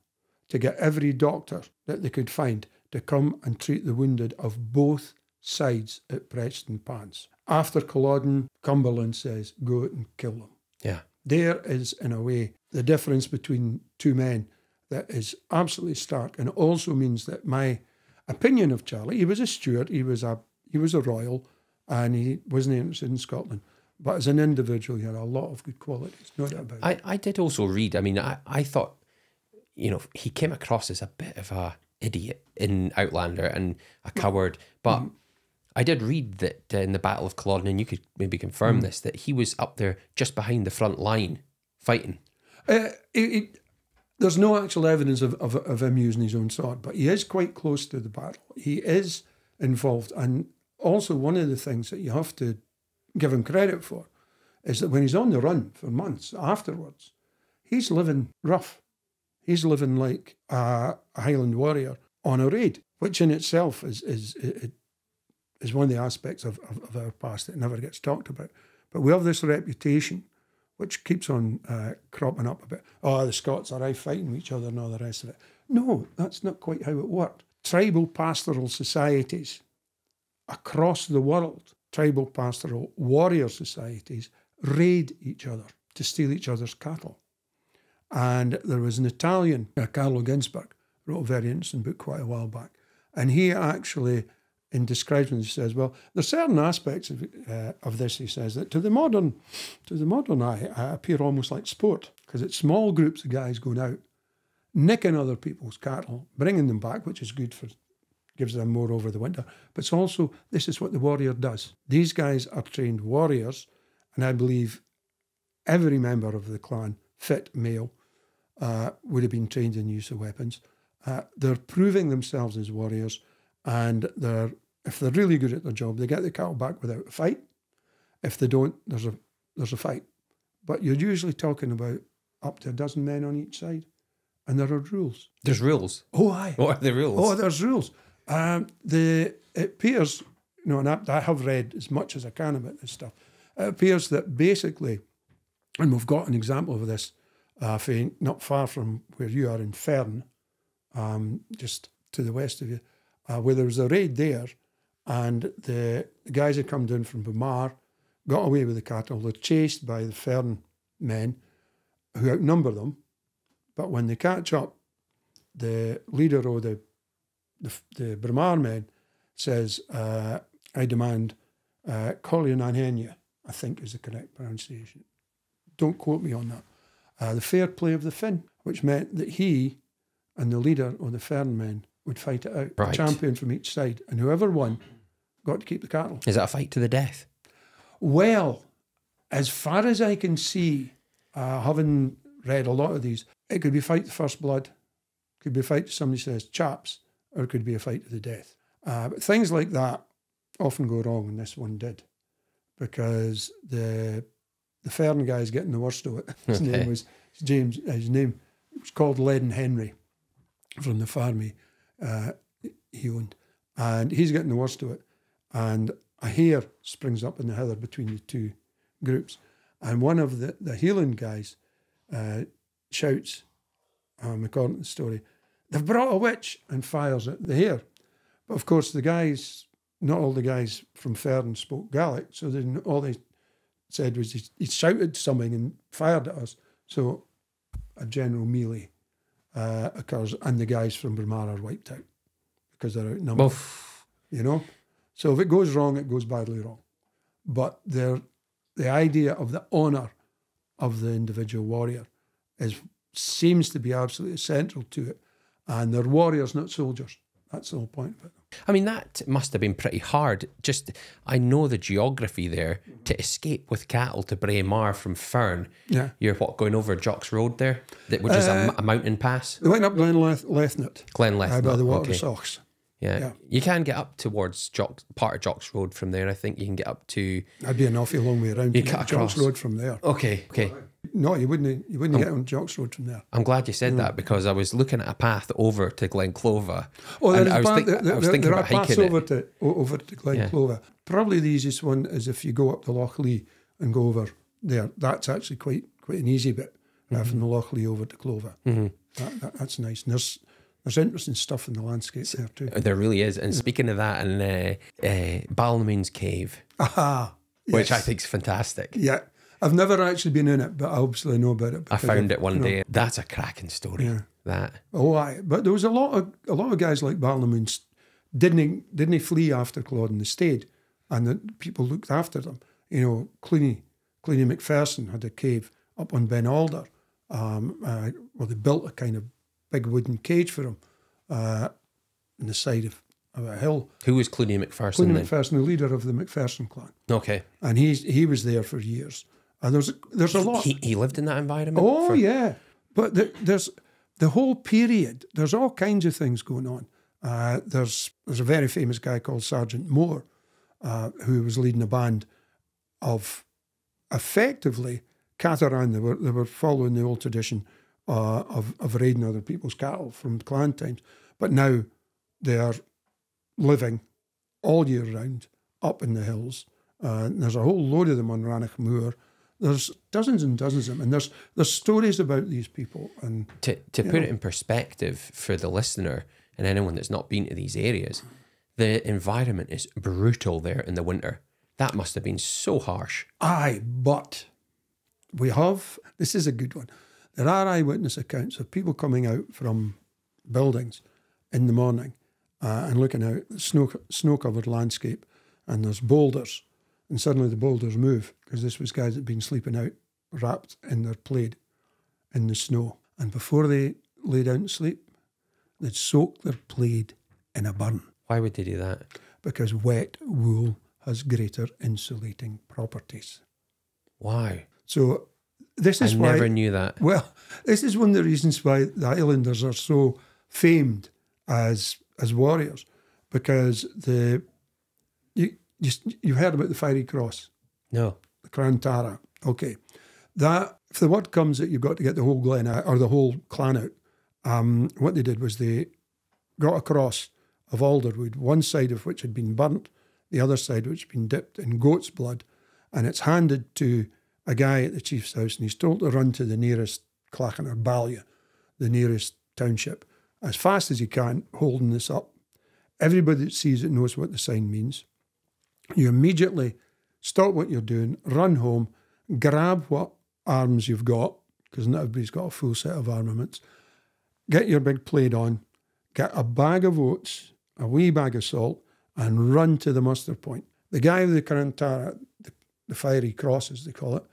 to get every doctor that they could find to come and treat the wounded of both sides at Prestonpans. After Culloden, Cumberland says, go out and kill them. Yeah, There is, in a way, the difference between two men that is absolutely stark, and it also means that my opinion of Charlie, he was a Stuart, he was a he was a royal, and he wasn't interested in Scotland. But as an individual, he had a lot of good qualities, no doubt about it. I, I did also read. I mean, I, I thought, you know, he came across as a bit of a idiot in Outlander and a coward, but. I did read that uh, in the Battle of Culloden, and you could maybe confirm this, that he was up there just behind the front line fighting. Uh, it, it, there's no actual evidence of, of, of him using his own sword, but he is quite close to the battle. He is involved. And also, one of the things that you have to give him credit for is that when he's on the run for months afterwards, he's living rough. He's living like a, Highland warrior on a raid, which in itself is, is, is one of the aspects of, of, of our past that never gets talked about. But we have this reputation which keeps on uh, cropping up a bit. Oh, the Scots are out fighting each other and all the rest of it. No, that's not quite how it worked. Tribal pastoral societies across the world, tribal pastoral warrior societies, raid each other to steal each other's cattle. And there was an Italian, uh, Carlo Ginzburg, wrote a very interesting book quite a while back. And he actually, in describing this, says, well, there's certain aspects of, uh, of this, he says, that to the modern, to the modern eye uh, appear almost like sport, because it's small groups of guys going out, nicking other people's cattle, bringing them back, which is good for, gives them more over the winter. But it's also, this is what the warrior does. These guys are trained warriors, and I believe every member of the clan, fit male, uh, would have been trained in use of weapons. Uh, they're proving themselves as warriors, and they're if they're really good at their job, they get the cattle back without a fight. If they don't, there's a there's a fight. But you're usually talking about up to a dozen men on each side, and there are rules. There's rules. Oh, aye. What are the rules? Oh, there's rules. Um, the it appears, you know, and I, I have read as much as I can about this stuff. It appears that basically, and we've got an example of this, uh, for not far from where you are in Fern, um, just to the west of you, uh, where there was a raid there, and the, the guys had come down from Braemar, got away with the cattle. They're chased by the Fern men, who outnumber them. But when they catch up, the leader of the the, the Braemar men says, uh, "I demand uh, Collion I think is the correct pronunciation. Don't quote me on that. Uh, the fair play of the Finn, which meant that he and the leader of the Fern men would fight it out, Right. champion from each side, and whoever won got to keep the cattle. Is that a fight to the death? Well, as far as I can see, uh, having read a lot of these, it could be fight to first blood, could be a fight to somebody says chaps, or it could be a fight to the death. Uh, but things like that often go wrong, and this one did, because the the Fern guy's getting the worst of it. His Okay. name was James. uh, His name was called Len Henry, from the farm he, uh, he owned, and he's getting the worst of it. And a hare springs up in the heather between the two groups, and one of the the healing guys uh, shouts, um, according to the story, "They've brought a witch!" and fires at the hare. But of course, the guys, not all the guys from Fern spoke Gaelic, so then all they said was he, he shouted something and fired at us. So a general melee uh, occurs, and the guys from Braemar are wiped out because they're outnumbered you know. So if it goes wrong, it goes badly wrong. But there, the idea of the honour of the individual warrior is seems to be absolutely central to it. And they're warriors, not soldiers. That's the whole point of it. I mean, that must have been pretty hard. Just, I know the geography there. To escape with cattle to Braemar from Fern, Yeah. you're what, going over Jock's Road there? Which is a mountain pass? They went up Glen Leth- Lethnot Glenleth. uh, by the water okay. socks. Yeah. Yeah. You can get up towards Jock, part of Jock's Road from there. I think you can get up to. That'd be an awfully long way around You cut to Jock's across. Road from there. Okay, okay. No, you wouldn't. You wouldn't get on Jock's Road from there. I'm glad you said that because I was looking at a path over to Glenclova. Oh, and there's I was, pa- think- there, I was thinking there are about paths hiking over it. to over to Glen Yeah. Clova. Probably the easiest one is if you go up the Loch Lee and go over there. That's actually quite quite an easy bit uh, Mm-hmm. from the Loch Lee over to Clova. That, that, that's nice. And there's there's interesting stuff in the landscape there too. There really is. And speaking of that, and uh, uh, Balnamoon's Cave, Aha, which I think is fantastic. yeah. I've never actually been in it, but I obviously know about it. I found it one you know, day. That's a cracking story. Yeah. That. Oh, aye. But there was a lot of a lot of guys like Balnamoon s- didn't he, didn't he flee after Culloden they stayed, and the people looked after them. You know, Cluny Cluny McPherson had a cave up on Ben Alder. Um, uh, well, they built a kind of big wooden cage for him uh, on the side of, of a hill. Who was Cluny McPherson Cluny then? McPherson, the leader of the McPherson clan, Okay. and he's he was there for years. And there's there's a lot. He, he lived in that environment? Oh for- yeah, but the, there's the whole period. There's all kinds of things going on. Uh, there's there's a very famous guy called Sergeant Mòr, uh, who was leading a band of effectively Cateran. They were they were following the old tradition uh, of of raiding other people's cattle from clan times, but now they are living all year round up in the hills. Uh, and there's a whole load of them on Rannoch Moor. There's dozens and dozens of them, and there's there's stories about these people. And To, to put it in perspective for the listener and anyone that's not been to these areas, the environment is brutal there in the winter. That must have been so harsh. aye, but we have this is a good one. There are eyewitness accounts of people coming out from buildings in the morning uh, and looking out at the snow snow covered landscape, and there's boulders, and suddenly the boulders move because this was guys that had been sleeping out, wrapped in their plaid, in the snow, and before they lay down to sleep, they'd soak their plaid in a burn Why would they do that? because wet wool has greater insulating properties. Why? So this I is why. never knew that. Well, this is one of the reasons why the Islanders are so famed as as warriors, because the you you, you heard about the fiery cross, No. the Crann Tara. Okay, that if the word comes that you've got to get the whole glen out or the whole clan out, um, what they did was they got a cross of alderwood, one side of which had been burnt, the other side which had been dipped in goat's blood, and it's handed to a guy at the chief's house, and he's told to run to the nearest Clachan or baile, the nearest township, as fast as he can, holding this up. Everybody that sees it knows what the sign means. You immediately stop what you're doing, run home, grab what arms you've got, because not everybody's got a full set of armaments, get your big plate on, get a bag of oats, a wee bag of salt, and run to the muster point. The guy with the Crann Tara, the, the fiery cross as they call it,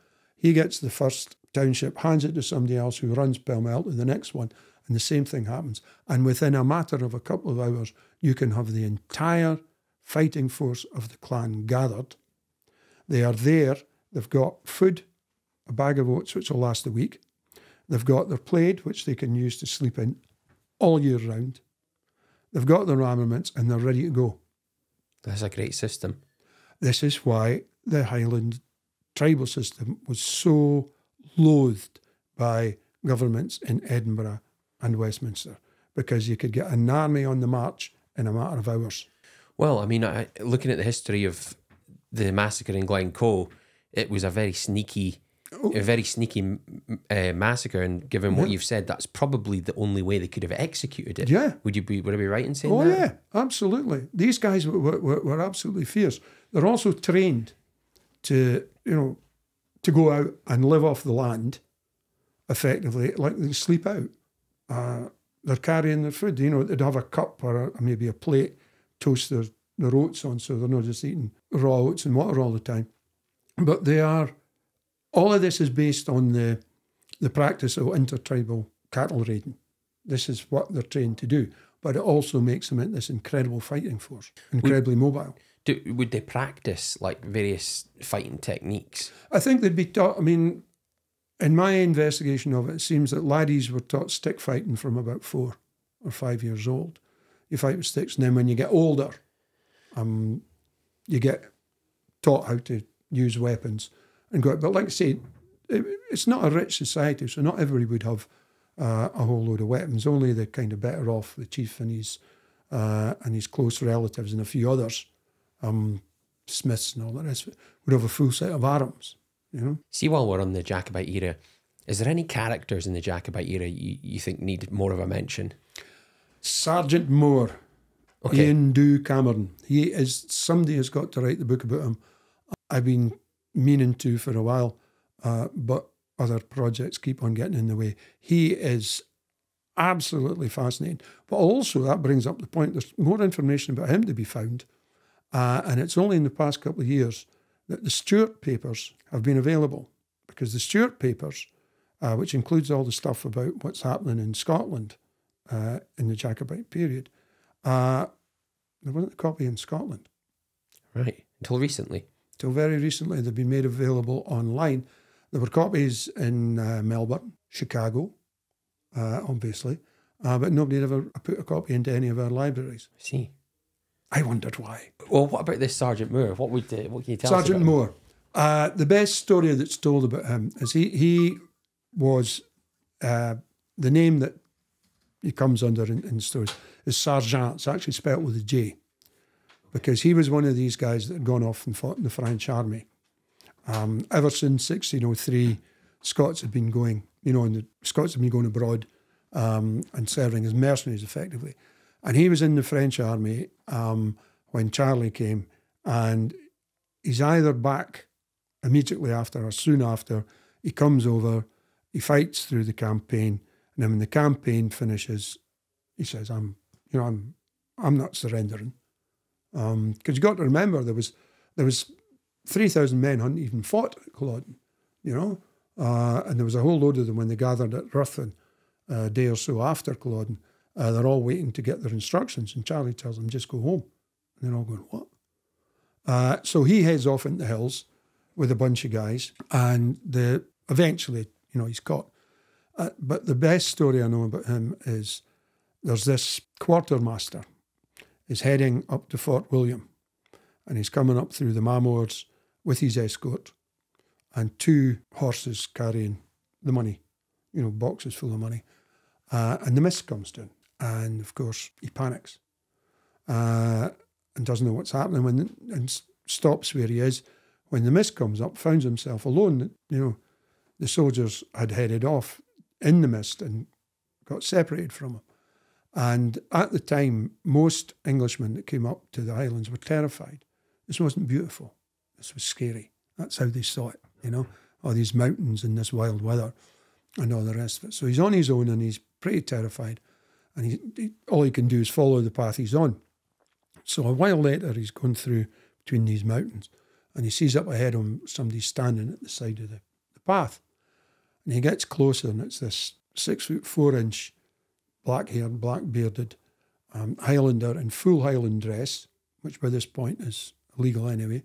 he gets the first township, hands it to somebody else who runs pell mell to the next one, and the same thing happens. And within a matter of a couple of hours, you can have the entire fighting force of the clan gathered. They are there, they've got food, a bag of oats, which will last a week. They've got their plaid, which they can use to sleep in all year round. They've got their armaments and they're ready to go. That's a great system. This is why the Highland tribal system was so loathed by governments in Edinburgh and Westminster because you could get an army on the march in a matter of hours. Well, I mean, I, looking at the history of the massacre in Glencoe, it was a very sneaky, Oh. a very sneaky uh, massacre. And given what Yeah. you've said, that's probably the only way they could have executed it. Yeah. Would you be? Would I be right in saying Oh, that? yeah, absolutely. These guys were, were, were- were absolutely fierce. They're also trained to, you know, to go out and live off the land effectively, like they sleep out. Uh, they're carrying their food. You know, they'd have a cup or a, maybe a plate, toast their, their oats on so they're not just eating raw oats and water all the time. But they are, all of this is based on the, the practice of intertribal cattle raiding. This is what they're trained to do. But it also makes them this incredible fighting force, incredibly mobile. Do, would they practice like various fighting techniques? I think they'd be taught. I mean, in my investigation of it, it seems that laddies were taught stick fighting from about four or five years old. You fight with sticks, and then when you get older, um, you get taught how to use weapons and go. But like I say, it, it's not a rich society, so not everybody would have uh, a whole load of weapons. Only the kind of better off, the chief and his uh, and his close relatives and a few others, um, smiths and all the rest, of it, would have a full set of arms. You know. See, while we're on the Jacobite era, is there any characters in the Jacobite era you, you think need more of a mention? Sergeant Mòr, Okay. Ian Dubh Cameron. He is somebody has got to write the book about him. I've been meaning to for a while, uh, but other projects keep on getting in the way. He is absolutely fascinating. But also, that brings up the point there's more information about him to be found. Uh, and it's only in the past couple of years that the Stuart papers have been available because the Stuart papers, uh, which includes all the stuff about what's happening in Scotland uh, in the Jacobite period, uh, there wasn't a copy in Scotland. Right. Until recently. Till very recently, they've been made available online. There were copies in uh, Melbourne, Chicago, uh, obviously, uh, but nobody had ever put a copy into any of our libraries. I see. I wondered why. Well, what about this Sergeant Mòr? What would uh, what can you tell us? Sergeant about him? Mòr. Uh, the best story that's told about him is he he was uh, the name that he comes under in, in stories is Sergeant. It's actually spelt with a J because he was one of these guys that had gone off and fought in the French army. Um, ever since 1603, Scots had been going, you know, and the Scots had been going abroad um, and serving as mercenaries effectively. And he was in the French army um, when Charlie came, and he's either back immediately after or soon after. He comes over, he fights through the campaign, and then when the campaign finishes, he says, "I'm, you know, I'm, I'm not surrendering." Because you've got to remember there was there was three thousand men hadn't even fought at Culloden, you know, uh, and there was a whole load of them when they gathered at Ruthven a day or so after Culloden. Uh, they're all waiting to get their instructions, and Charlie tells them just go home, and they're all going what? Uh, so he heads off into the hills with a bunch of guys, and the eventually, you know, he's caught. Uh, but the best story I know about him is there's this quartermaster is heading up to Fort William, and he's coming up through the Mamores with his escort and two horses carrying the money, you know, boxes full of money. Uh, and the mist comes down, and of course he panics uh, and doesn't know what's happening when and stops where he is. when the mist comes up, finds himself alone. You know, the soldiers had headed off in the mist and got separated from him. And at the time, most Englishmen that came up to the Highlands were terrified. This wasn't beautiful. This was scary. That's how they saw it, you know, all these mountains and this wild weather and all the rest of it. So he's on his own and he's pretty terrified. And he, he, all he can do is follow the path he's on. So a while later, he's going through between these mountains and he sees up ahead of him somebody standing at the side of the, the path. And he gets closer and it's this six foot four inch, black haired, black bearded um, Highlander in full Highland dress, which by this point is illegal anyway.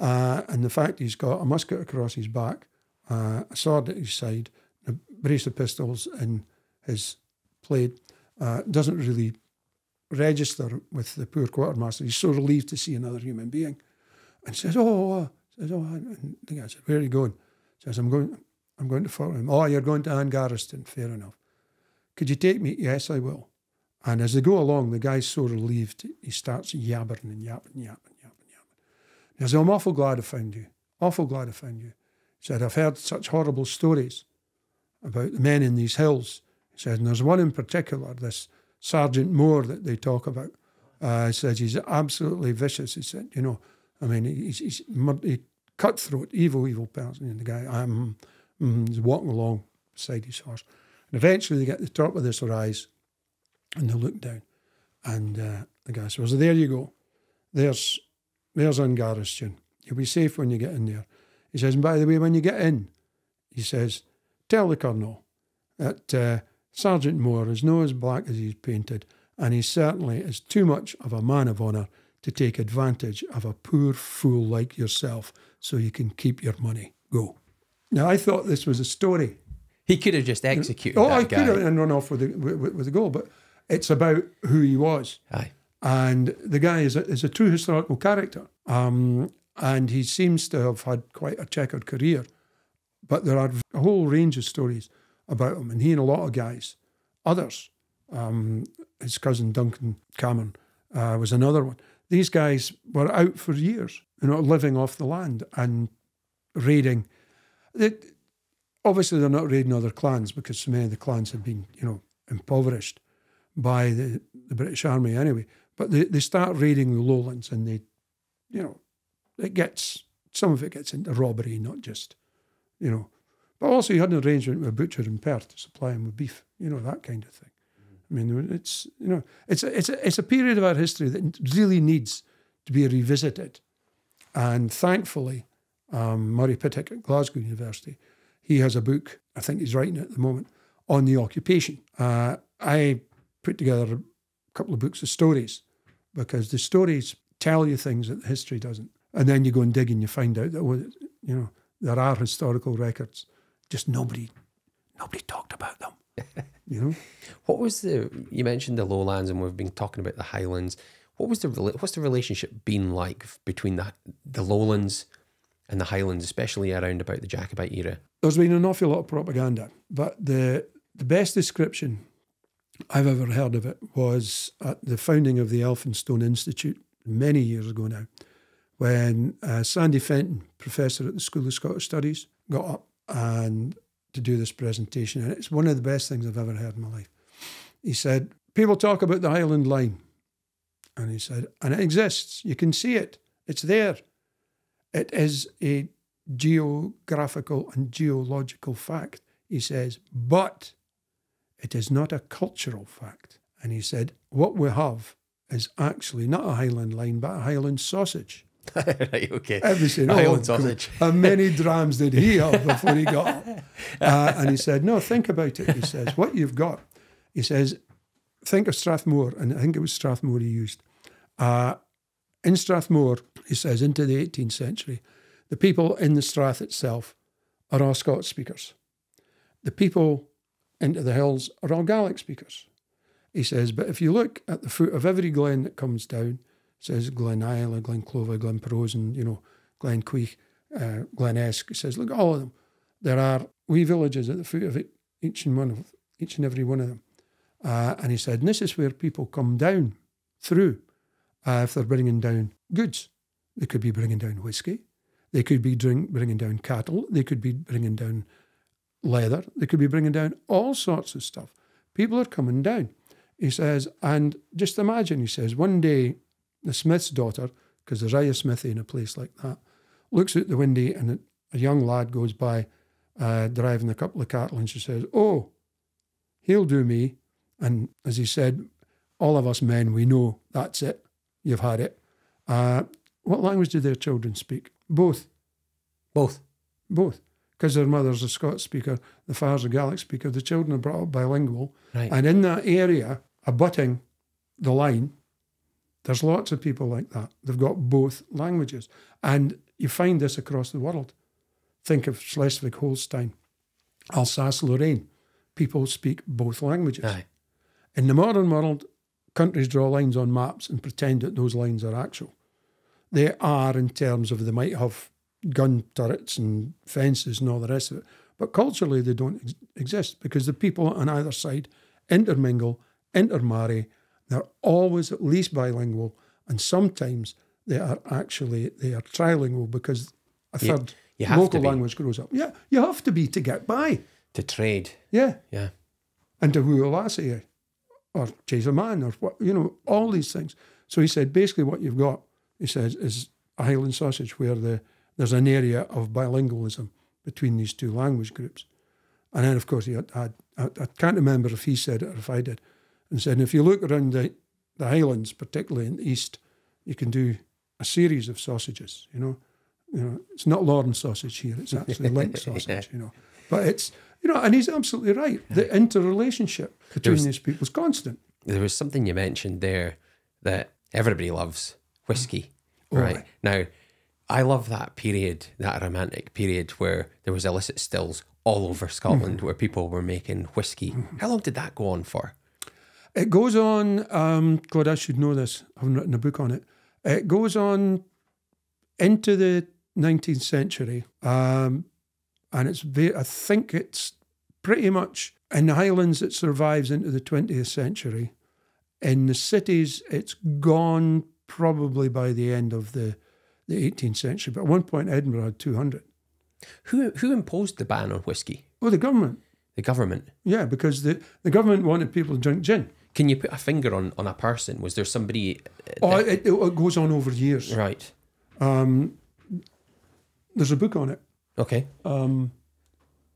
Uh, and the fact he's got a musket across his back, uh, a sword at his side, a brace of pistols in his plaid, uh, doesn't really register with the poor quartermaster. He's so relieved to see another human being, and says, "Oh, uh, says, oh," and the guy said, "Where are you going?" Says, "I'm going. I'm going to follow him." Oh, you're going to An Gearasdan. Fair enough. Could you take me? Yes, I will. And as they go along, the guy's so relieved, he starts yabbering and yapping, yapping, yapping, yapping. He says, I'm awful glad I found you. Awful glad I found you. He said, I've heard such horrible stories about the men in these hills. Said, and there's one in particular, this Sergeant Mòr that they talk about. Uh, said, he's absolutely vicious. He said, you know, I mean, he's, he's he, cutthroat, evil, evil person. And the guy, I'm, he's walking along beside his horse. And eventually they get to the top of this rise and they look down. And uh, the guy says, There you go. There's there's An Gearasdan. You'll be safe when you get in there. He says, and by the way, when you get in, he says, tell the Colonel that uh, Sergeant Mòr is no as black as he's painted, and he certainly is too much of a man of honour to take advantage of a poor fool like yourself so you can keep your money. Go. Now, I thought this was a story. He could have just executed. Oh, I could have and run off with the with, with the goal, but it's about who he was. Aye. And the guy is a, is a true historical character. Um, and he seems to have had quite a checkered career. But there are a whole range of stories about him, and he and a lot of guys, others, um, his cousin Duncan Cameron uh, was another one. These guys were out for years, you know, living off the land and raiding. They, obviously, they're not raiding other clans because so many of the clans have been, you know, impoverished by the, the British Army anyway. But they, they start raiding the lowlands and they, you know, it gets, some of it gets into robbery, not just, you know. But also you had an arrangement with a butcher in Perth to supply him with beef, you know, that kind of thing. I mean, it's, you know, it's a, it's, a, it's a period of our history that really needs to be revisited. And thankfully, um, Murray Pittock at Glasgow University, he has a book, I think he's writing at the moment, on the occupation. Uh, I put together a couple of books of stories because the stories tell you things that the history doesn't. And then you go and dig and you find out that, you know, there are historical records, just nobody, nobody talked about them. you know, what was the? You mentioned the lowlands, and we've been talking about the highlands. What was the what's the relationship been like between the the lowlands and the highlands, especially around about the Jacobite era? There's been an awful lot of propaganda, but the the best description I've ever heard of it was at the founding of the Elphinstone Institute many years ago now, when uh, Sandy Fenton, professor at the School of Scottish Studies, got up and to do this presentation, and it's one of the best things I've ever heard in my life. He said, "People talk about the Highland Line," and he said, "and it exists. You can see it. It's there. It is a geographical and geological fact." He says, "but." It is not a cultural fact. And he said, What we have is actually not a Highland line, but a Highland sausage. right, okay. Everything. A oh, Highland sausage. How many drams did he have before he got up? Uh, and he said, No, think about it. He says, What you've got, he says, think of Strathmore. And I think it was Strathmore he used. Uh, in Strathmore, he says, into the 18th century, the people in the Strath itself are all Scots speakers. The people into the hills are all Gaelic speakers. He says, but if you look at the foot of every glen that comes down, says Glen Isla, Glen Clova, Glen Prosen, you know, Glen Quiech, uh, Glen Esk. Says, look at all of them. There are wee villages at the foot of it, each and one of each and every one of them. Uh, and he said, and this is where people come down through uh, if they're bringing down goods. They could be bringing down whiskey. They could be drink, bringing down cattle. They could be bringing down leather. They could be bringing down all sorts of stuff. People are coming down. He says, and just imagine, he says, one day the smith's daughter, because there's a smithy in a place like that, looks out the window and a, a young lad goes by uh, driving a couple of cattle and she says, Oh, he'll do me. And as he said, all of us men, we know that's it. You've had it. Uh, what language do their children speak? Both. Both. Both. Because their mother's a Scots speaker, the father's a Gaelic speaker. The children are brought up bilingual. Right. And in that area, abutting the line, there's lots of people like that. They've got both languages. And you find this across the world. Think of Schleswig Holstein, Alsace Lorraine. People speak both languages. Aye. In the modern world, countries draw lines on maps and pretend that those lines are actual. They are in terms of they might have gun turrets and fences and all the rest of it. But culturally, they don't ex- exist because the people on either side intermingle, intermarry. They're always at least bilingual, and sometimes they are actually they are trilingual because a third local language grows up. Yeah, you have to be to get by. To trade. Yeah, Yeah. and to woo a lassie or chase a man or what you know all these things so he said basically what you've got he says is a highland sausage where the there's an area of bilingualism between these two language groups and then of course he had, had I, I can't remember if he said it or if I did and said if you look around the, the highlands particularly in the east you can do a series of sausages you know you know it's not Lorne sausage here it's actually link sausage you know but it's you know and he's absolutely right the interrelationship between was- these people is constant There was something you mentioned there that everybody loves whiskey. Oh, right. aye. Now, I love that period, that romantic period where there was illicit stills all over Scotland Mm-hmm. where people were making whiskey. How long did that go on for? It goes on. Um, God, I should know this. I haven't written a book on it. It goes on into the 19th century, um, and it's. I think it's pretty much in the Highlands. It survives into the 20th century. In the cities, it's gone probably by the end of the the 18th century. But at one point, Edinburgh had 200. Who who imposed the ban on whiskey? Oh, the government. The government. Yeah, because the, the government wanted people to drink gin. Can you put a finger on, on a person? Was there somebody uh, Oh, it, it, it goes on over years. right? Um, there's a book on it Okay. um,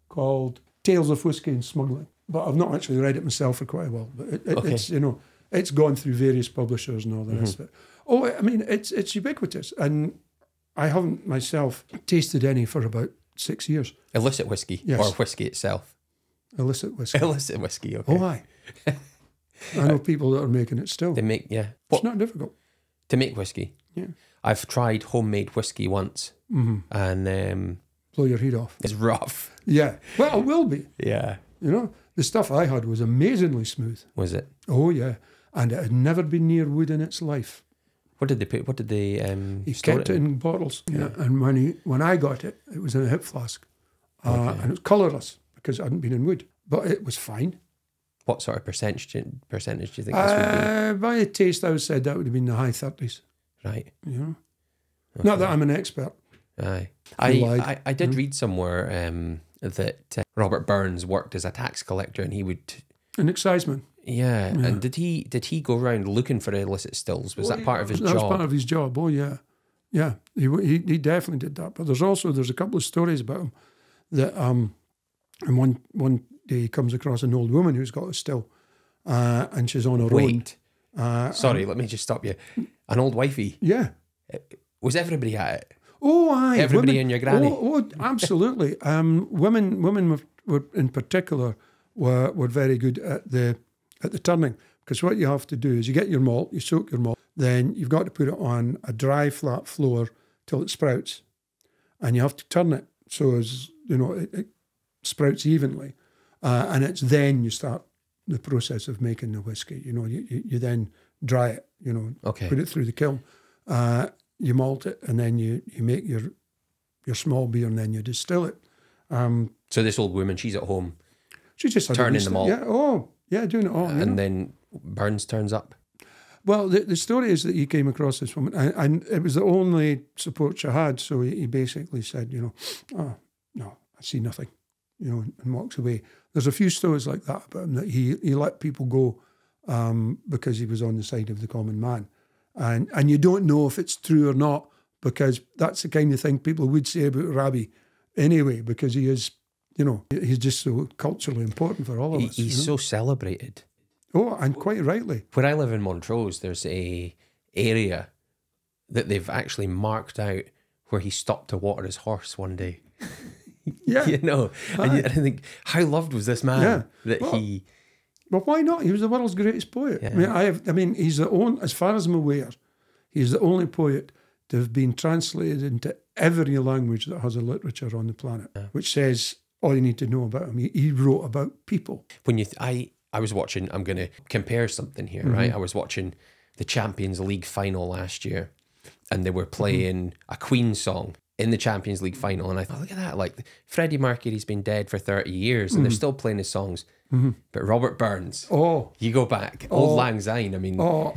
called Tales of Whiskey and Smuggling, but I've not actually read it myself for quite a while. But it, Okay. it's you know it's gone through various publishers and all the rest of it. Oh, I mean it's it's ubiquitous, and I haven't myself tasted any for about six years. Illicit whiskey Yes. or whiskey itself? Illicit whiskey. Illicit whiskey. Okay. oh, aye. I know people that are making it still. They make yeah. It's What not difficult. to make whiskey? Yeah. I've tried homemade whiskey once, hmm and um, Blow your head off. it's rough. Yeah. Well, it will be. Yeah. You know, the stuff I had was amazingly smooth. Was it? Oh yeah, and it had never been near wood in its life. What did they put? What did they um? He kept it in? in bottles, yeah. And when he when I got it, it was in a hip flask, uh, and it was colourless because it hadn't been in wood, but it was fine. What sort of percentage percentage do you think this would Uh, by the taste, I would say that would have been the high thirties. Right. You know, not that I'm an expert. Aye. I. I I did read somewhere um that uh, Robert Burns worked as a tax collector, and he would. An exciseman. Yeah, and did he did he go around looking for illicit stills? Was that part of his that was job? part of his job. Oh yeah, yeah. He, he he definitely did that. But there's also there's a couple of stories about him that um, and one one he comes across an old woman who's got a still, uh, and she's on her own. Uh, sorry, let me just stop you. An old wifey. yeah. Was everybody at it? Oh, aye. Everybody women- and your granny. Oh, oh absolutely. um, women, women were, were in particular were were very good at the at the turning because what you have to do is you get your malt, you soak your malt, then you've got to put it on a dry flat floor till it sprouts, and you have to turn it so as you know it, it sprouts evenly, uh, and it's then you start the process of making the whiskey. You know, you, you, you then dry it. You know, Okay. put it through the kiln. Uh, you malt it, and then you you make your your small beer, and then you distill it. Um, So this old woman, she's at home, she just Turning wee the malt. Yeah. Oh, yeah, doing it all. you know. and then Burns turns up. Well, the, the story is that he came across this woman, and, and it was the only support she had. So he, he basically said, you know, oh, no, I see nothing, you know, and, walks away. There's a few stories like that about him that he, he let people go um, because he was on the side of the common man. And, and you don't know if it's true or not because that's the kind of thing people would say about Rabbie anyway, because he is, you know, he's just so culturally important for all of He- us. he's you know? so celebrated. oh, and quite rightly. Where I live in Montrose, there's a area that they've actually marked out where he stopped to water his horse one day. Yeah. you know, and, you, and I think how loved was this man Yeah. that Well, he Well, why not? He was the world's greatest poet. I mean, I have. I mean, he's the only, as far as I'm aware, he's the only poet to have been translated into every language that has a literature on the planet, which says all you need to know about him. He, he wrote about people. when you th- I I was watching I'm going to compare something here right mm-hmm. I was watching the Champions League final last year and they were playing a Queen song in the Champions League final and I thought look at that like Freddie Mercury's been dead for 30 years and they're still playing his songs but Robert Burns Oh, you go back old Lang Syne I mean oh,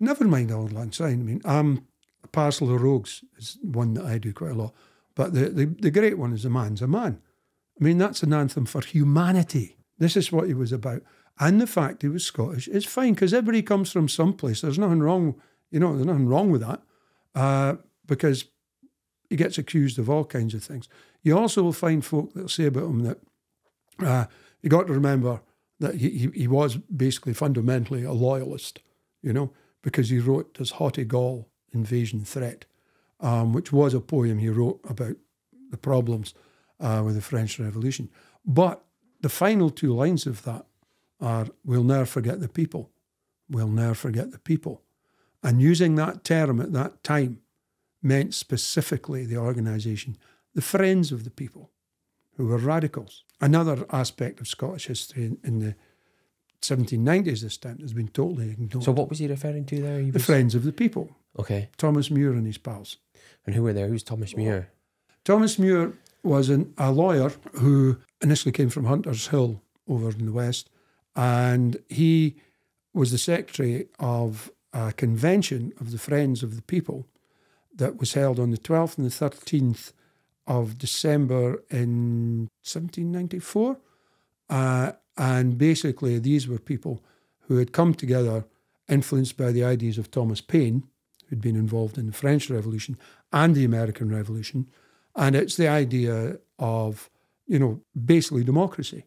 never mind Auld Lang Syne. I mean, um, a parcel of rogues is one that I do quite a lot, but the the, the great one is a man's a man. I mean, that's an anthem for humanity. This is what he was about. And the fact he was Scottish is fine because everybody comes from someplace. There's nothing wrong, you know, there's nothing wrong with that uh, because he gets accused of all kinds of things. You also will find folk that say about him that uh, you got to remember that he, he, was basically fundamentally a loyalist, you know, because he wrote this Haughty Gaul invasion threat, um, which was a poem he wrote about the problems uh, with the French Revolution. But the final two lines of that are We'll never forget the people. We'll never forget the people. And using that term at that time meant specifically the organisation, the Friends of the People, who were radicals. Another aspect of Scottish history in, in the 1790s this time has been totally ignored. so what was he referring to there he the was, Friends of the People, okay Thomas Muir and his pals. and who were there who's Thomas Muir Thomas Muir was an, a lawyer who initially came from Huntershill over in the west, and he was the secretary of a convention of the Friends of the People that was held on the 12th and the 13th of December in 1794. Uh, and basically, these were people who had come together, influenced by the ideas of Thomas Paine, who'd been involved in the French Revolution and the American Revolution. And it's the idea of, you know, basically democracy.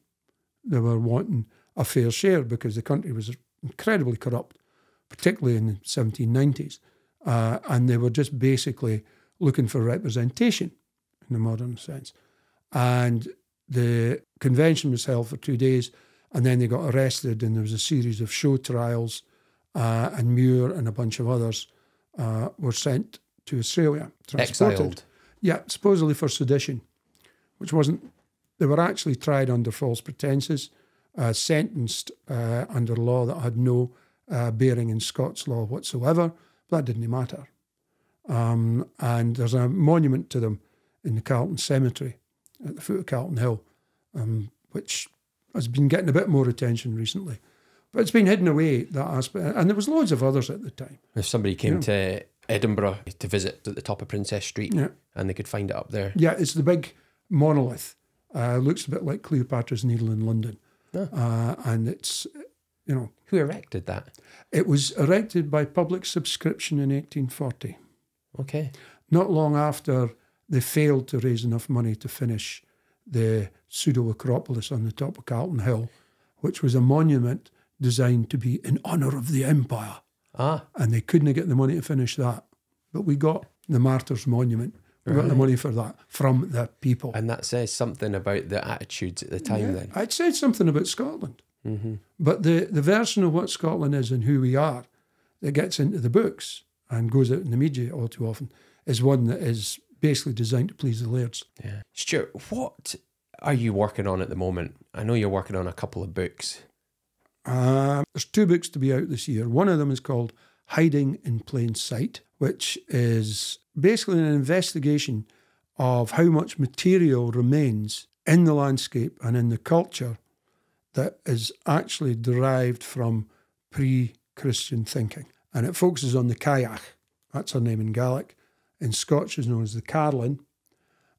They were wanting a fair share because the country was incredibly corrupt, particularly in the 1790s. Uh, and they were just basically looking for representation in the modern sense. And the convention was held for two days, and then they got arrested, and there was a series of show trials, uh, and Muir and a bunch of others uh, were sent to Australia, transported. exiled Yeah, supposedly for sedition, which wasn't. They were actually tried under false pretenses, uh, sentenced uh, under law that had no uh, bearing in Scots law whatsoever. That didn't matter. Um, and there's a monument to them in the Calton Cemetery at the foot of Calton Hill, um, which has been getting a bit more attention recently. But it's been hidden away, that aspect. And there was loads of others at the time. if somebody came to Edinburgh to visit at the top of Princes Street Yeah. and they could find it up there Yeah, it's the big monolith. Uh, looks a bit like Cleopatra's Needle in London. Uh, and it's, you know, who erected that it was erected by public subscription in 1840. okay Not long after they failed to raise enough money to finish the pseudo Acropolis on the top of Calton Hill, which was a monument designed to be in honour of the empire. ah And they couldn't get the money to finish that. But we got the Martyrs Monument. We got the money for that from the people. And that says something about the attitudes at the time Yeah, then. I'd said something about Scotland. Mm-hmm. But the, the version of what Scotland is and who we are that gets into the books and goes out in the media all too often is one that is basically designed to please the lairds. Yeah. Stuart, what are you working on at the moment? I know you're working on a couple of books. Uh, there's two books to be out this year. One of them is called Hiding in Plain Sight, which is basically an investigation of how much material remains in the landscape and in the culture that is actually derived from pre Christian thinking. and it focuses on the Cailleach. That's her name in Gaelic. In Scotch, is known as the Carlin.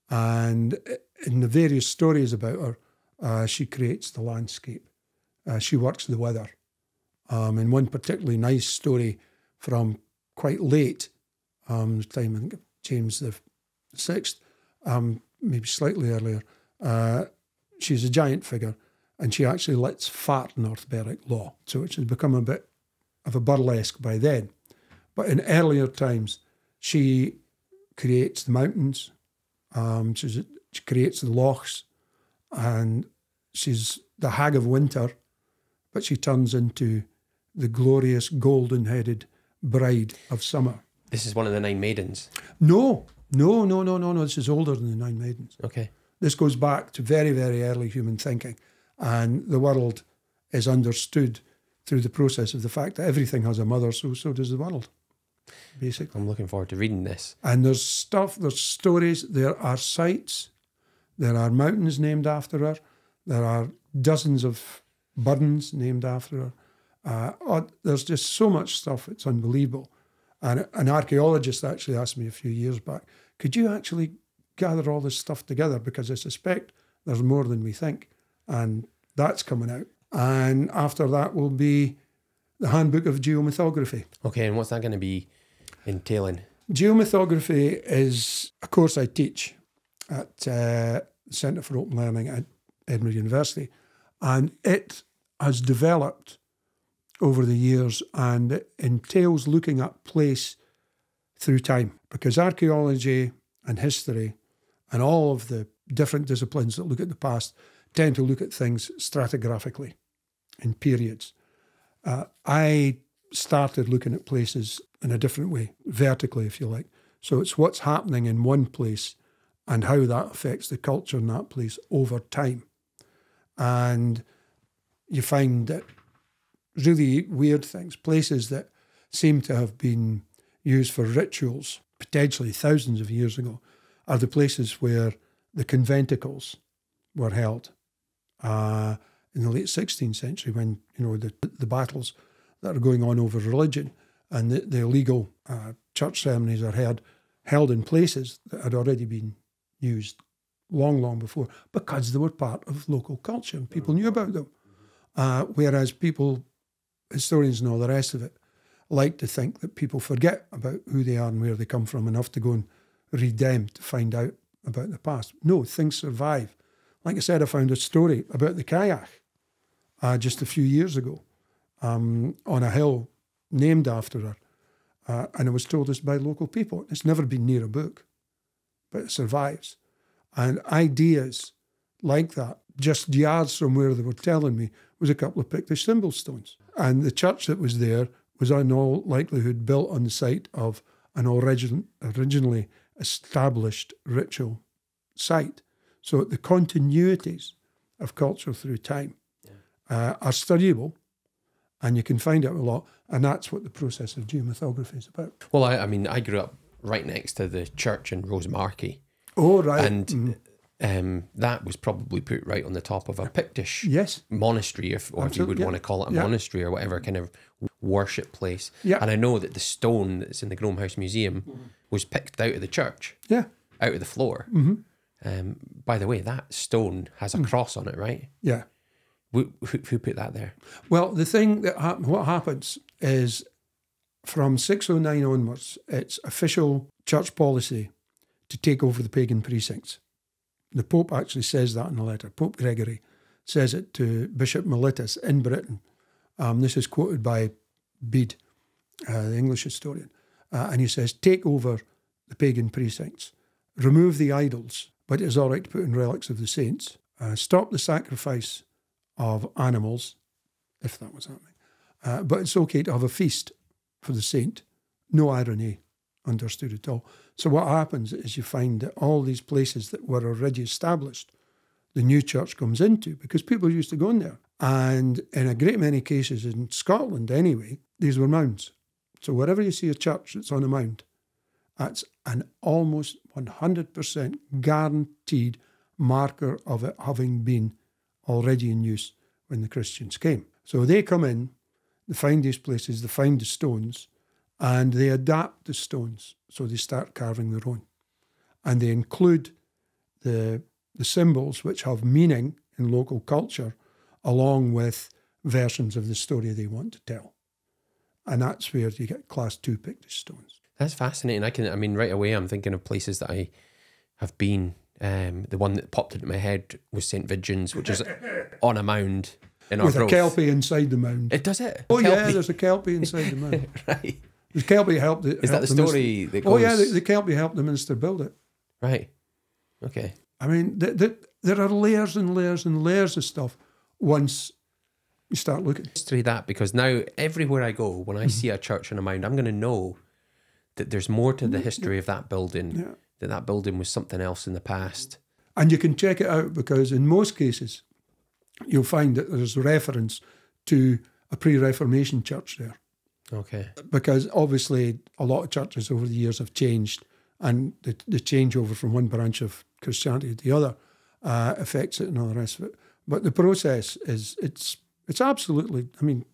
And in the various stories about her, uh, she creates the landscape. Uh, she works the weather. Um, in one particularly nice story from quite late, um, time James the Sixth, um, maybe slightly earlier, uh, she's a giant figure, and she actually lets fart North Berwick law, so which has become a bit of a burlesque by then. But in earlier times, she creates the mountains, um, she creates the lochs, and she's the hag of winter, but she turns into the glorious golden headed bride of summer. This is one of the nine maidens. No, no, no, no, no, no. This is older than the nine maidens. Okay. This goes back to very, very early human thinking. And the world is understood through the process of the fact that everything has a mother, so so does the world. Basically. I'm looking forward to reading this. And there's stuff, there's stories, there are sites, there are mountains named after her, there are dozens of burdens named after her. Uh, oh, there's just so much stuff, it's unbelievable. And an archaeologist actually asked me a few years back, could you actually gather all this stuff together? Because I suspect there's more than we think. And that's coming out. And after that will be the Handbook of Geomythography. Okay, and what's that going to be entailing? Geomythography is a course I teach at uh, the Centre for Open Learning at Edinburgh University. And it has developed over the years and it entails looking at place through time because archaeology and history and all of the different disciplines that look at the past tend to look at things stratigraphically in periods. Uh, I started looking at places in a different way, vertically, if you like. So it's what's happening in one place and how that affects the culture in that place over time. And you find that really weird things, places that seem to have been used for rituals, potentially thousands of years ago, are the places where the conventicles were held uh, in the late 16th century when, you know, the, the battles that are going on over religion and the, the illegal uh, church ceremonies are held, held in places that had already been used long, long before because they were part of local culture and people knew about them. Uh, whereas people historians and all the rest of it like to think that people forget about who they are and where they come from enough to go and read them to find out about the past. No, things survive. Like I said, I found a story about the Cailleach uh, just a few years ago um, on a hill named after her. Uh, and it was told us by local people. It's never been near a book, but it survives. And ideas like that, just yards from where they were telling me, was a couple of Pictish symbol stones. And the church that was there was in all likelihood built on the site of an origin, originally established ritual site. So the continuities of culture through time yeah. uh, are studyable and you can find out a lot. And that's what the process of geomythography is about. Well, I, I mean, I grew up right next to the church in Rosemarkie. Oh, right. And mm um, that was probably put right on the top of a Pictish yes. monastery, if, or if you would yeah. want to call it a yeah. monastery or whatever kind of worship place. Yeah. And I know that the stone that's in the Groam House Museum mm-hmm. was picked out of the church. Yeah. Out of the floor. Mm-hmm. Um, by the way, that stone has a mm. cross on it, right? Yeah. Who, who, who, put that there? Well, the thing that ha- what happens is from 609 onwards, it's official church policy to take over the pagan precincts. The Pope actually says that in a letter. Pope Gregory says it to Bishop Mellitus in Britain. Um, this is quoted by Bede, uh, the English historian. Uh, and he says, Take over the pagan precincts, remove the idols, but it is all right to put in relics of the saints, uh, stop the sacrifice of animals, if that was happening. Uh, but it's okay to have a feast for the saint. No irony understood at all. So what happens is you find that all these places that were already established, the new church comes into because people used to go in there. And in a great many cases in Scotland anyway, these were mounds. So wherever you see a church that's on a mound, that's an almost 100% guaranteed marker of it having been already in use when the Christians came. So they come in, they find these places, they find the stones, and they adapt the stones. So they start carving their own. And they include the, the symbols which have meaning in local culture along with versions of the story they want to tell. And that's where you get class two Pictish stones. That's fascinating. I can, I mean, right away, I'm thinking of places that I have been. Um, the one that popped into my head was St. Vigeans, which is on a mound in With our a kelpie inside the mound. It does it. oh, yeah, there's a kelpie inside the mound. right. The kelpie helped it. Is that helped the the minister- story that Oh, yeah, the, the kelpie helped the minister build it. Right. Okay. I mean, th th there are layers and layers and layers of stuff once you start looking. History that because now everywhere I go, when I Mm-hmm. see a church in a mound, I'm going to know that there's more to the history of that building. Yeah. That that building was something else in the past. And you can check it out because in most cases, you'll find that there's reference to a pre Reformation church there. Okay. Because obviously, a lot of churches over the years have changed, and the, the changeover from one branch of Christianity to the other uh, affects it and all the rest of it. But the process is it's it's absolutely, I mean,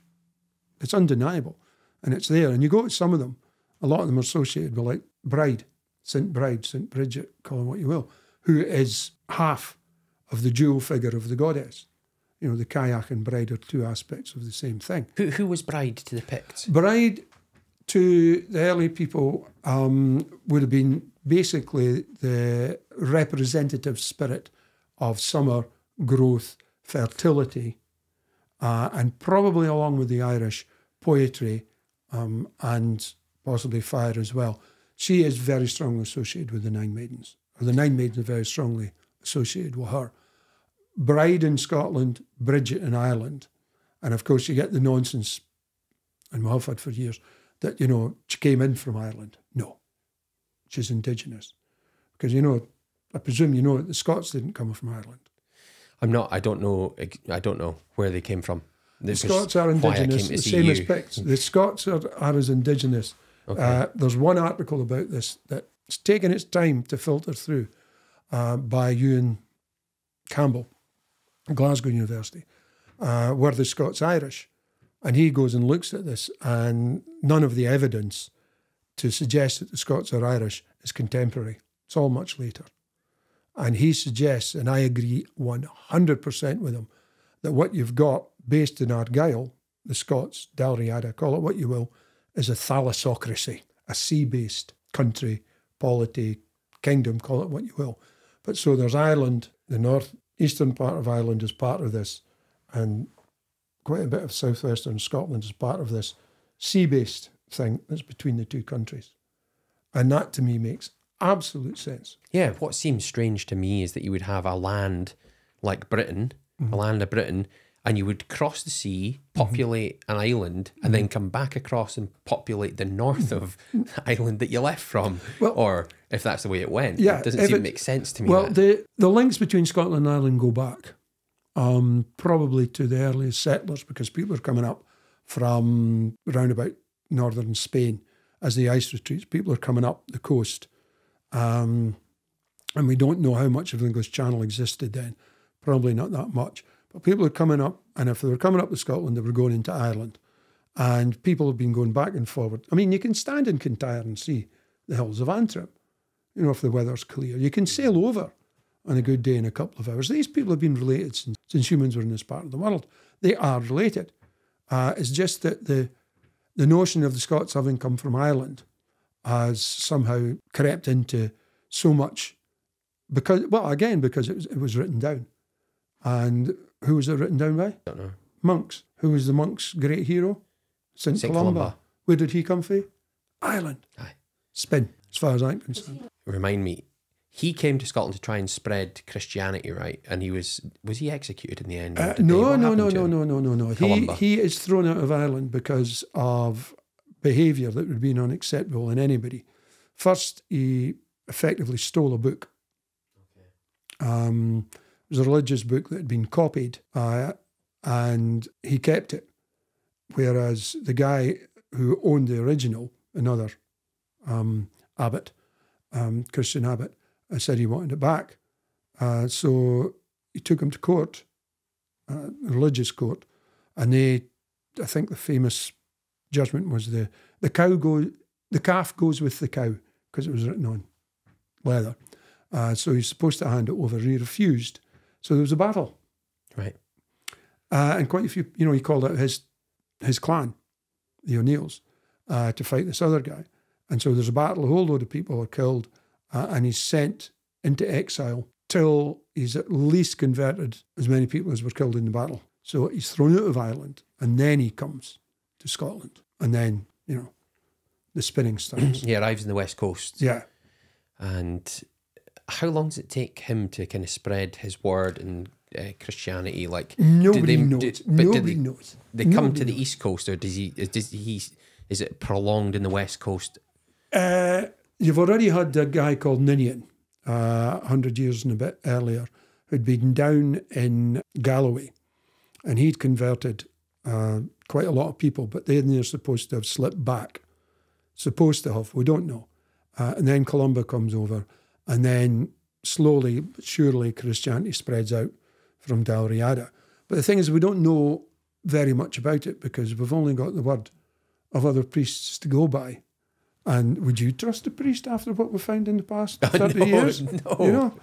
it's undeniable, and it's there. And you go to some of them, a lot of them are associated with like Bride, Saint Bride, Saint Bridget, call them what you will, who is half of the dual figure of the goddess. You know, the Cailleach and bride are two aspects of the same thing. Who who was bride to the Picts? Bride to the early people um, would have been basically the representative spirit of summer growth, fertility, uh, and probably along with the Irish poetry um, and possibly fire as well. She is very strongly associated with the Nine Maidens, or the Nine Maidens are very strongly associated with her. Bride in Scotland, Bridget in Ireland, and of course you get the nonsense, and we have had for years, that, you know, she came in from Ireland. No, she's indigenous. Because, you know, I presume you know that the Scots didn't come from Ireland. I'm not. I don't know. I don't know where they came from. The Scots are indigenous, the same as. Picts. The Scots are, are as indigenous. Okay. Uh, there's one article about this that's taken its time to filter through uh, by Ewan Campbell, Glasgow University, uh, were the Scots Irish? And he goes and looks at this, and none of the evidence to suggest that the Scots are Irish is contemporary. It's all much later. And he suggests, and I agree 100% with him, that what you've got based in Argyll, the Scots, Dalriada, call it what you will, is a thalassocracy, a sea based country, polity, kingdom, call it what you will. But so there's Ireland, the north eastern part of Ireland is part of this, and quite a bit of southwestern Scotland is part of this sea based thing that's between the two countries. And that to me makes absolute sense. Yeah, what seems strange to me is that you would have a land like Britain, Mm-hmm. a land of Britain, and you would cross the sea, populate an island, and then come back across and populate the north of the island that you left from. Well- or if that's the way it went, Yeah, it doesn't seem it- to make sense to me. Well, that. the, the links between Scotland and Ireland go back um, probably to the earliest settlers because people are coming up from round about northern Spain as the ice retreats. People are coming up the coast. Um, and we don't know how much of the English Channel existed then. Probably not that much. But people are coming up, and if they were coming up to Scotland, they were going into Ireland. And people have been going back and forward. I mean, you can stand in Kintyre and see the hills of Antrim, you know, if the weather's clear. You can sail over on a good day in a couple of hours. These people have been related since, since humans were in this part of the world. They are related. Uh, it's just that the the notion of the Scots having come from Ireland has somehow crept into so much because well again because it was it was written down, and who was it written down by? don't know. Monks. Who was the monks' great hero? Saint Saint Columba. Columba. Where did he come from? Ireland. Aye. Spin, as far as I'm concerned. Remind me, he came to Scotland to try and spread Christianity, right? And he was was he executed in the end? Uh, no, no, no, no, no, no, no, no. He Columba. he is thrown out of Ireland because of behaviour that would be unacceptable in anybody. First, he effectively stole a book. Okay. Um, was a religious book that had been copied, uh, and he kept it. Whereas the guy who owned the original, another um, abbot, um, Christian abbot, uh, said he wanted it back. Uh, so he took him to court, uh, religious court, and they, I think the famous judgment was the the cow goes, the calf goes with the cow because it was written on leather. Uh, so he's supposed to hand it over, he refused. So there was a battle, Right. uh, and quite a few. You know, he called out his his clan, the O'Neills, uh, to fight this other guy. And so there's a battle. A whole load of people are killed, uh, and he's sent into exile till he's at least converted as many people as were killed in the battle. So he's thrown out of Ireland, and then he comes to Scotland, and then you know the spinning starts. He arrives in the West Coast. yeah. And how long does it take him to kind of spread his word and uh, Christianity? Like, Nobody they- knows. did- but did Nobody they- knows. they come Nobody to the knows. East Coast, or does he? Is, does he? Is it prolonged in the West Coast? Uh, you've already had a guy called Ninian, uh, 100 years and a bit earlier, who'd been down in Galloway and he'd converted uh, quite a lot of people, but then they're supposed to have slipped back. Supposed to have, we don't know. Uh, and then Columba comes over, and then slowly but surely Christianity spreads out from Dalriada. But the thing is, we don't know very much about it because we've only got the word of other priests to go by. And would you trust a priest after what we found in the past 30 No, years? no. You know?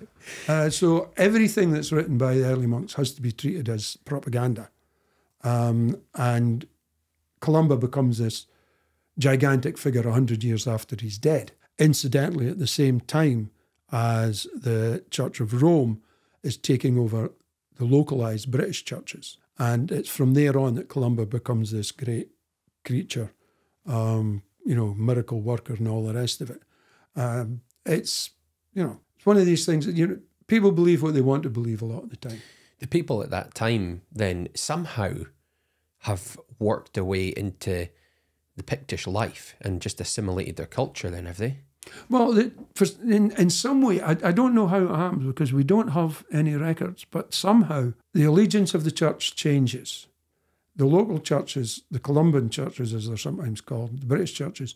Uh, so everything that's written by the early monks has to be treated as propaganda. Um, and Columba becomes this gigantic figure 100 years after he's dead. Incidentally, at the same time as the Church of Rome is taking over the localized British churches. And it's from there on that Columba becomes this great creature, um, you know, miracle worker and all the rest of it. Um, it's, you know, it's one of these things that, you know, people believe what they want to believe a lot of the time. The people at that time then somehow have worked their way into the Pictish life and just assimilated their culture. Then have they? Well, in in some way, I, I don't know how it happens because we don't have any records, but somehow the allegiance of the church changes. The local churches, the Columban churches, as they're sometimes called, the British churches,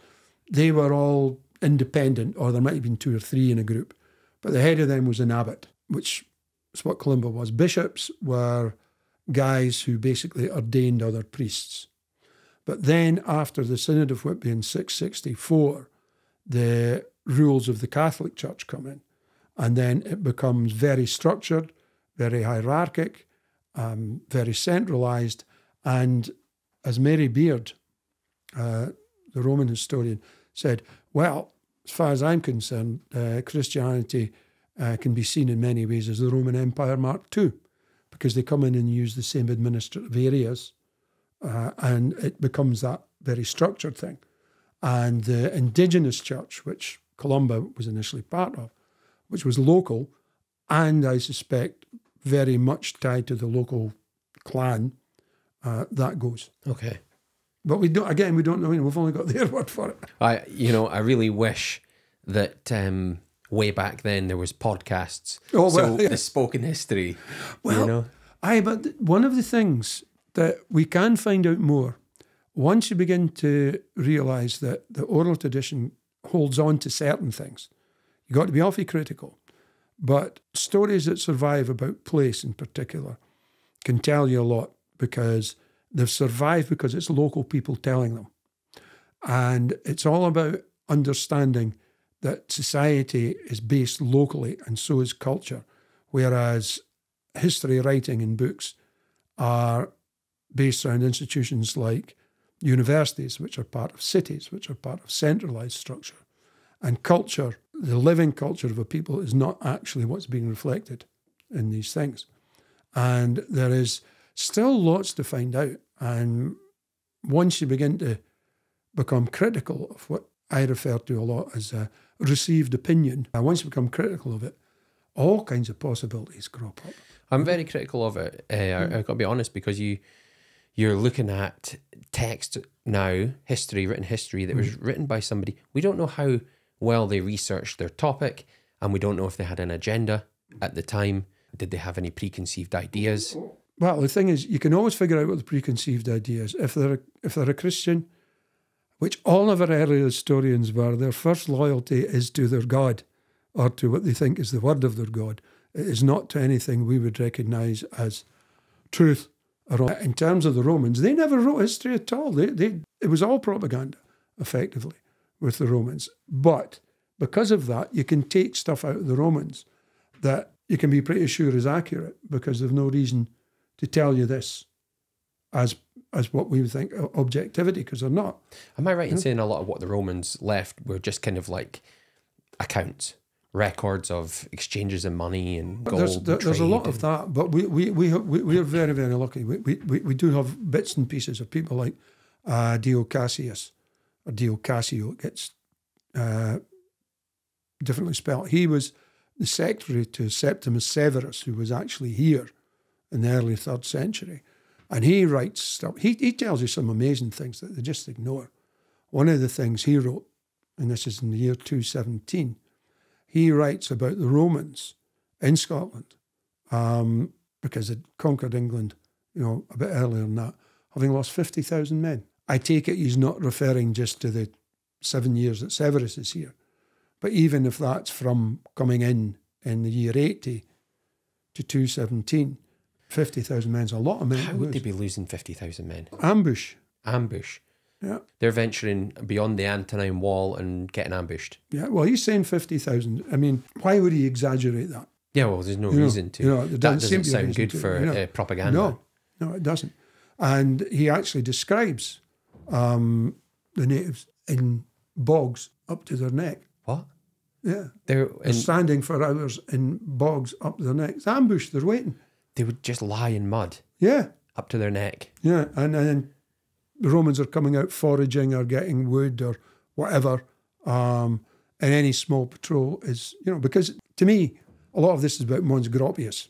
they were all independent, or there might have been two or three in a group, but the head of them was an abbot, which is what Columba was. Bishops were guys who basically ordained other priests. But then, after the Synod of Whitby in 664, the rules of the Catholic Church come in. And then it becomes very structured, very hierarchic, um, very centralized. And as Mary Beard, uh, the Roman historian, said, well, as far as I'm concerned, uh, Christianity uh, can be seen in many ways as the Roman Empire Mark II, because they come in and use the same administrative areas, uh, and it becomes that very structured thing. And the indigenous church, which Columba was initially part of, which was local, and I suspect very much tied to the local clan, uh, that goes. Okay. But we don't. Again, we don't know. We've only got their word for it. I, you know, I really wish that um, way back then there was podcasts. Oh, so well, yeah. the spoken history. Well, you know, Aye, but one of the things that we can find out more once you begin to realise that the oral tradition holds on to certain things, you've got to be awfully critical. But stories that survive about place in particular can tell you a lot because they've survived because it's local people telling them. And it's all about understanding that society is based locally and so is culture. Whereas history writing and books are based around institutions like universities, which are part of cities, which are part of centralized structure. And culture, the living culture of a people, is not actually what's being reflected in these things. And there is still lots to find out. And once you begin to become critical of what I refer to a lot as a received opinion, and once you become critical of it, all kinds of possibilities crop up. I'm very critical of it. Uh, I, I've got to be honest because you you're looking at text now, history, written history that was mm. written by somebody. We don't know how well they researched their topic, and we don't know if they had an agenda at the time. Did they have any preconceived ideas? Well, the thing is, you can always figure out what the preconceived ideas. If they're a, if they're a Christian, which all of our early historians were, their first loyalty is to their God, or to what they think is the word of their God. It is not to anything we would recognise as truth. In terms of the Romans, they never wrote history at all. They, they, it was all propaganda. effectively with the Romans. But because of that, you can take stuff out of the Romans that you can be pretty sure is accurate because there's no reason to tell you this as as what we would think objectivity because they're not. Am I right in saying a lot of what the Romans left were just kind of like accounts, records of exchanges of money and gold? There's, there, there's a lot of that, but we we we we, we are very very lucky. We, we we do have bits and pieces of people like uh, Dio Cassius or Dio Cassio. It gets uh, differently spelled. He was the secretary to Septimus Severus, who was actually here in the early third century. And he writes stuff. He, he tells you some amazing things that they just ignore. One of the things he wrote, and this is in the year 217, he writes about the Romans in Scotland um, because they'd conquered England, you know, a bit earlier than that, having lost 50,000 men. I take it he's not referring just to the seven years that Severus is here. But even if that's from coming in in the year 80 to 217, 50,000 men's a lot of men. How would they be losing 50,000 men? Ambush. Ambush. Yeah. They're venturing beyond the Antonine Wall and getting ambushed. Yeah. Well, he's saying 50,000. I mean, why would he exaggerate that? Yeah, well, there's no You know, reason to. you know, that doesn't seem doesn't to be a sound good to, for you know. uh, propaganda. No, no, it doesn't. And he actually describes um, the natives in bogs up to their neck. What? Yeah. They're They're in, standing for hours in bogs up to their neck. It's ambush, they're waiting. they would just lie in mud Yeah. up to their neck. Yeah, and, and then the Romans are coming out foraging or getting wood or whatever. Um, and any small patrol is, you know, because to me, a lot of this is about Mons Graupius,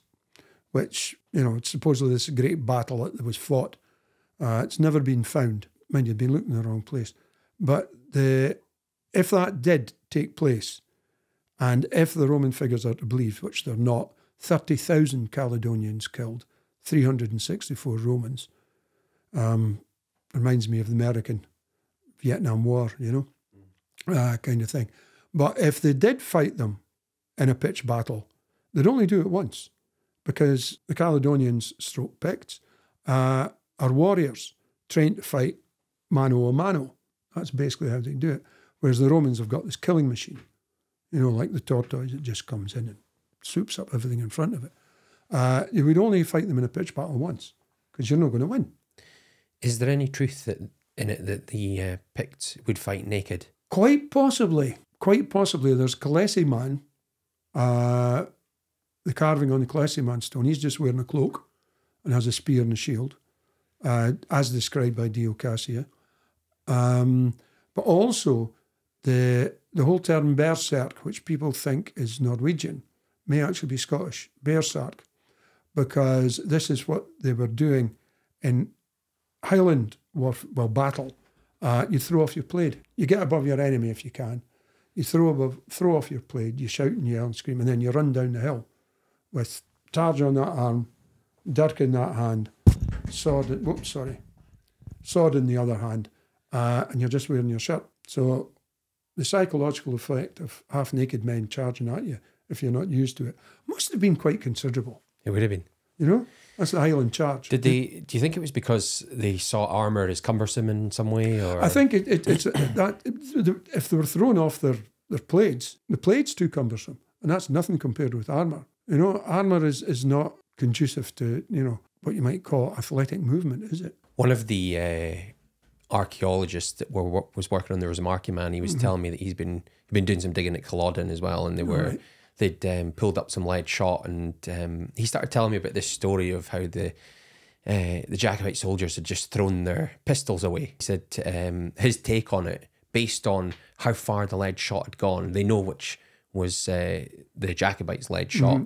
which, you know, it's supposedly this great battle that was fought. Uh, it's never been found. Mind you, been looking in the wrong place. But the if that did take place, and if the Roman figures are to believe, which they're not, 30,000 Caledonians killed, 364 Romans. Um, reminds me of the American Vietnam War, you know, uh, kind of thing. But if they did fight them in a pitched battle, they'd only do it once because the Caledonians, stroke Picts, uh, are warriors trained to fight mano a mano. That's basically how they do it. Whereas the Romans have got this killing machine, you know, like the tortoise that just comes in and soups up everything in front of it. Uh, you would only fight them in a pitch battle once because you're not going to win. Is there any truth that in it that the uh, Picts would fight naked? Quite possibly, quite possibly. There's Collessie man, uh, the carving on the Collessie man stone. He's just wearing a cloak and has a spear and a shield, uh, as described by Dio Cassia. Um, but also, the the whole term berserk, which people think is Norwegian, may actually be Scottish. Berserk, because this is what they were doing in Highland warf well battle. Uh, you throw off your plaid. You get above your enemy if you can. You throw above, throw off your plaid. You shout and yell and scream, and then you run down the hill with targe on that arm, dirk in that hand, sword. In, whoops, sorry, sword in the other hand, uh, and you're just wearing your shirt. So the psychological effect of half naked men charging at you if you're not used to it must have been quite considerable. It would have been. You know, that's the Highland charge. Did they? Do you think it was because they saw armor as cumbersome in some way, or I think it, it, it's that if they were thrown off their, their plaids, the plaid's too cumbersome, and that's nothing compared with armour. You know, armour is, is not conducive to, you know, what you might call athletic movement, is it? one of the uh, archaeologists that were was working on there was a Marky man. He was telling me that he's been he'd been doing some digging at Culloden as well, and they were Right. They'd um, pulled up some lead shot, and um, he started telling me about this story of how the uh, the Jacobite soldiers had just thrown their pistols away. He said um, his take on it, based on how far the lead shot had gone, they know which was uh, the Jacobites' lead shot.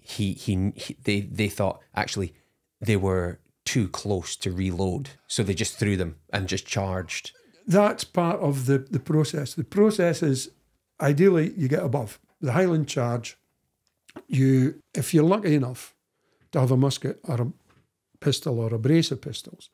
He, he he they they thought actually they were too close to reload, so they just threw them and just charged. That's part of the, the process. The process is ideally you get above the Highland charge. You, if you're lucky enough to have a musket or a pistol or a brace of pistols,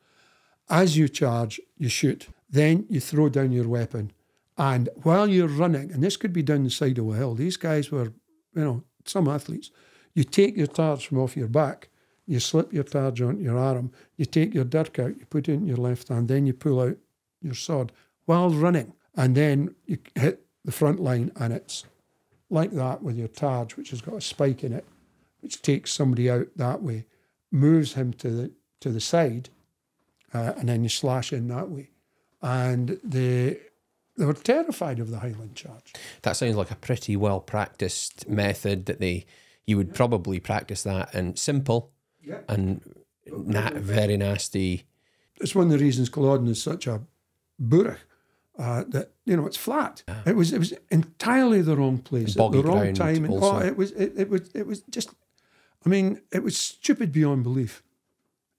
as you charge, you shoot. Then you throw down your weapon, and while you're running, and this could be down the side of a hill. These guys were, you know, some athletes. You take your targe from off your back, you slip your targe onto your arm, you take your dirk out, you put it in your left hand, then you pull out your sword while running. And then you hit the front line and it's like that with your targe, which has got a spike in it, which takes somebody out that way, moves him to the to the side, uh, and then you slash in that way. And they they were terrified of the Highland charge. That sounds like a pretty well practiced method that they you would probably practice that and simple Yeah. and na- very nasty. It's one of the reasons Culloden is such a burach. Uh, that you know it's flat. It was it was entirely the wrong place at the wrong time. And, oh, it was it, it was it was just. I mean, it was stupid beyond belief.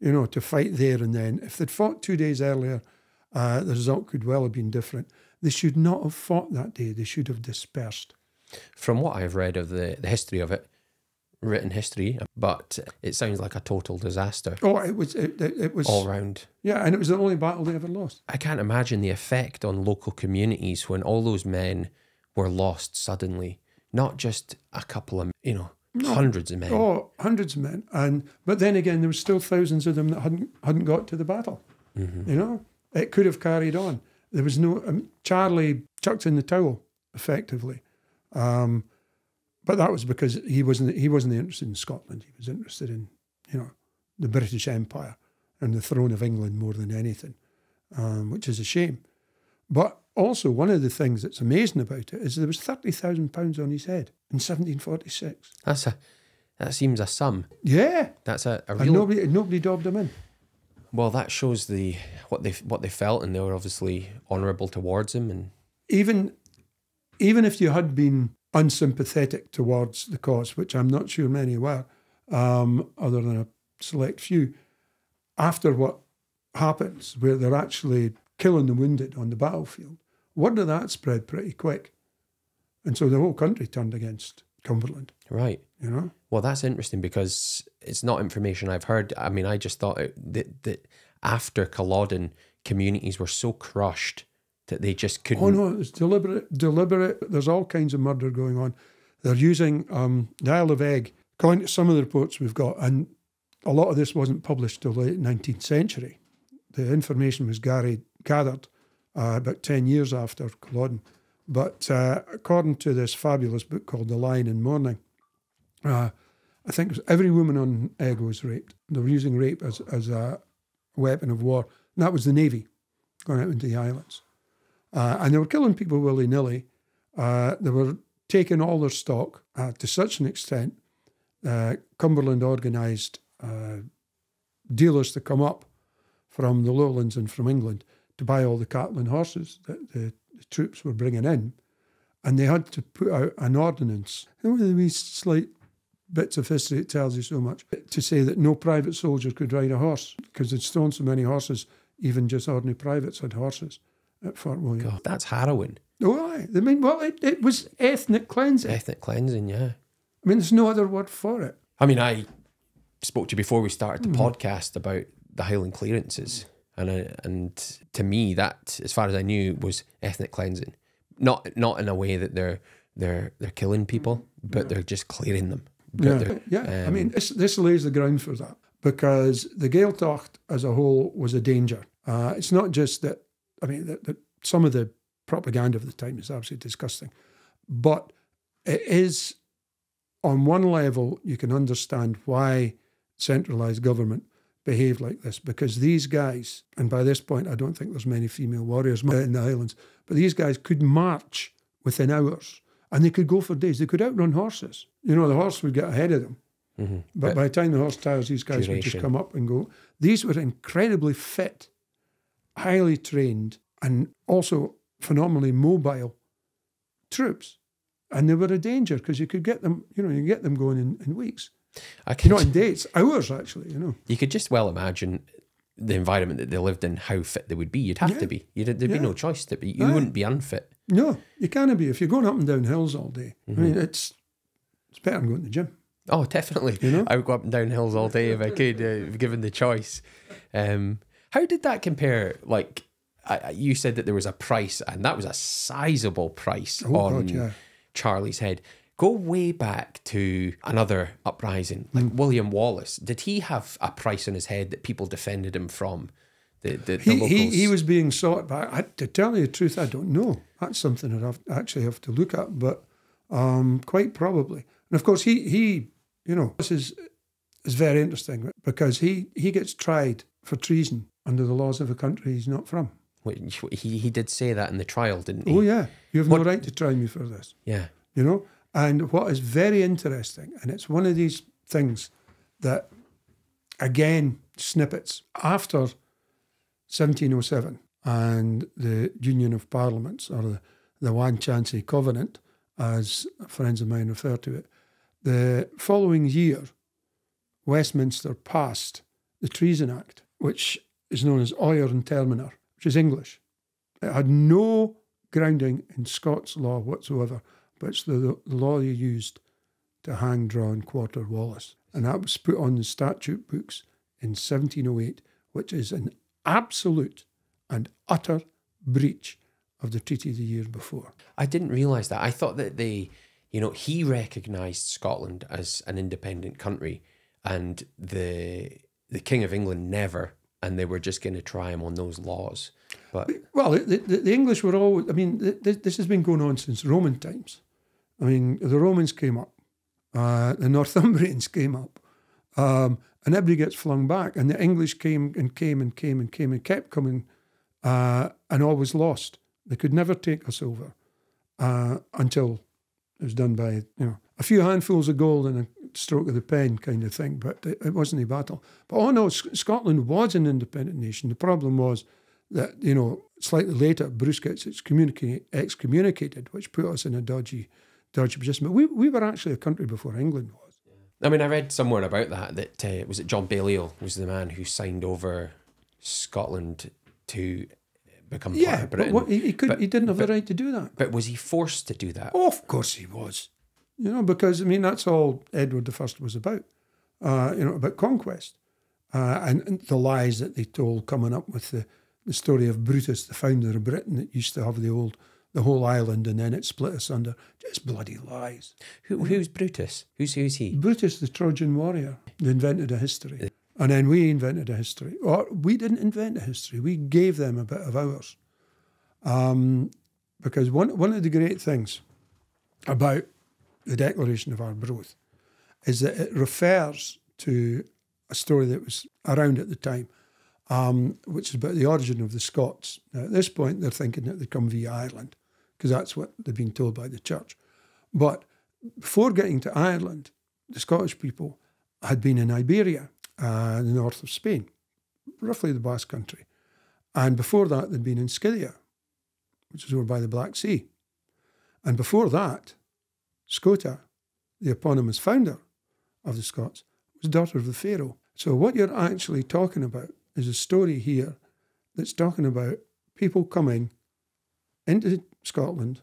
You know, to fight there and then. If they'd fought two days earlier, uh, the result could well have been different. They should not have fought that day. They should have dispersed. From what I've read of the, the history of it, written history, but it sounds like a total disaster Oh, it was it, it, was all round. yeah, and it was the only battle they ever lost. I can't imagine the effect on local communities when all those men were lost suddenly. Not just a couple of, you know, hundreds of men. Oh, hundreds of men, and but then again, there was still thousands of them that hadn't hadn't got to the battle. You know, it could have carried on. There was no um, Charlie chucked in the towel effectively, um, but that was because he wasn't he wasn't interested in Scotland. He was interested in you know the British Empire and the throne of England more than anything, um, which is a shame. But also, one of the things that's amazing about it is there was thirty thousand pounds on his head in seventeen forty six. That's a that seems a sum. Yeah, That's a, a and nobody nobody daubed him in. well. That shows the what they what they felt, and they were obviously honourable towards him. And Even even if you had been unsympathetic towards the cause, which I'm not sure many were, um, other than a select few, after what happens, where they're actually killing the wounded on the battlefield, word of that spread pretty quick, and so the whole country turned against Cumberland. right, You know, well, that's interesting because it's not information I've heard. I mean, I just thought it, that that after Culloden, communities were so crushed that they just couldn't. Oh no, it's deliberate. Deliberate. There's all kinds of murder going on. They're using um, the Isle of Eigg. According to some of the reports we've got, and a lot of this wasn't published till the late 19th century. The information was gathered uh, about 10 years after Culloden. But uh, according to this fabulous book called The Lion in Mourning, uh, I think every woman on Eigg was raped. They were using rape as, as a weapon of war. And that was the Navy going out into the islands. Uh, and they were killing people willy nilly. Uh, they were taking all their stock uh, to such an extent. Uh, Cumberland organised uh, dealers to come up from the lowlands and from England to buy all the cattle and horses that the, the troops were bringing in. And they had to put out an ordinance. And one of these slight bits of history that tells you so much to say that no private soldier could ride a horse because they'd stolen so many horses, even just ordinary privates had horses at Fort William. God, that's harrowing. Oh, aye. I mean, well, it, it was ethnic cleansing. Ethnic cleansing, yeah. I mean, there's no other word for it. I mean, I spoke to you before we started the Mm-hmm. podcast about the Highland clearances, and I, and to me, that, as far as I knew, was ethnic cleansing. Not not in a way that they're they're they're killing people, but they're just clearing them. But Yeah, yeah. I um, mean, this, this lays the ground for that because the Gaeltacht as a whole was a danger. Uh, it's not just that, I mean, that, that some of the propaganda of the time is absolutely disgusting, but it is, on one level, you can understand why centralised government behaved like this because these guys, and by this point, I don't think there's many female warriors in the Highlands, but these guys could march within hours and they could go for days. They could outrun horses. You know, the horse would get ahead of them. mhm. But by the time the horse tires, these guys would just come up and go. These were incredibly fit, highly trained, and also phenomenally mobile troops. And they were a danger because you could get them, you know, you get them going in, in weeks. I could, know, in days, hours actually, you know. you could just well imagine the environment that they lived in, how fit they would be. You'd have Yeah. to be. You'd, there'd be no choice to be. You Aye. wouldn't be unfit. No, you can't be if you're going up and down hills all day. I mean, it's it's better than going to the gym. Oh, definitely. You know? I would go up and down hills all day if I could, uh, given the choice. Um, how did that compare? Like, I, you said that there was a price, and that was a sizable price Oh, on God, yeah. Charlie's head. Go way back to another uprising, like Hmm. William Wallace. Did he have a price on his head that people defended him from? The, the, He, locals. he, he was being sought, but I, to tell you the truth, I don't know. That's something that I've actually have to look at, but um, quite probably. And of course, he, he you know, this is is very interesting because he, he gets tried for treason under the laws of a country he's not from. Wait, He, he did say that in the trial, didn't he? Oh, yeah, you have no right to try me for this. Yeah. you know. And what is very interesting, and it's one of these things that, again, snippets after 1707 and the Union of Parliaments, or the, the Wan Chansey Covenant, as friends of mine refer to it, the following year, Westminster passed the Treason Act, which is known as Oyer and Terminer, which is English. It had no grounding in Scots law whatsoever, but it's the, the law they used to hang, draw, and quarter Wallace. And that was put on the statute books in 1708, which is an absolute and utter breach of the treaty the year before. I didn't realise that. I thought that they, you know, he recognised Scotland as an independent country and the the King of England never, and they were just going to try him on those laws. But Well, the, the, the English were always, I mean, th- th- this has been going on since Roman times. I mean, the Romans came up, uh, the Northumbrians came up, um, and everybody gets flung back. And the English came and came and came and came and kept coming uh, and always lost. They could never take us over uh, until it was done by, you know, a few handfuls of gold and a stroke of the pen kind of thing, but it, it wasn't a battle. But oh no, S- Scotland was an independent nation. The problem was that, you know, slightly later, Bruce gets excommunica- excommunicated, which put us in a dodgy, dodgy position. But we, we were actually a country before England was. I mean, I read somewhere about that that uh, was it John Balliol was the man who signed over Scotland to become part Yeah, of but Britain. what, he, he, could, But- he didn't have the right to do that. but was he forced to do that? Oh, of course he was. You know, because I mean that's all Edward I was about. Uh, you know, about conquest uh, and, and the lies that they told, coming up with the, the story of Brutus, the founder of Britain, that used to have the old the whole island and then it split asunder. Just bloody lies. Who, who's Brutus? Who's who's he? Brutus, the Trojan warrior, they invented a history, and then we invented a history. Or we didn't invent a history; we gave them a bit of ours. Um, because one one of the great things about the Declaration of Arbroath is that it refers to a story that was around at the time, um, which is about the origin of the Scots. Now, at this point, they're thinking that they come via Ireland, because that's what they've been told by the church. But before getting to Ireland, the Scottish people had been in Iberia, uh, the north of Spain, roughly the Basque Country. And before that, they'd been in Scythia, which is over by the Black Sea. And before that, Scota, the eponymous founder of the Scots, was daughter of the Pharaoh. So what you're actually talking about is a story here that's talking about people coming into Scotland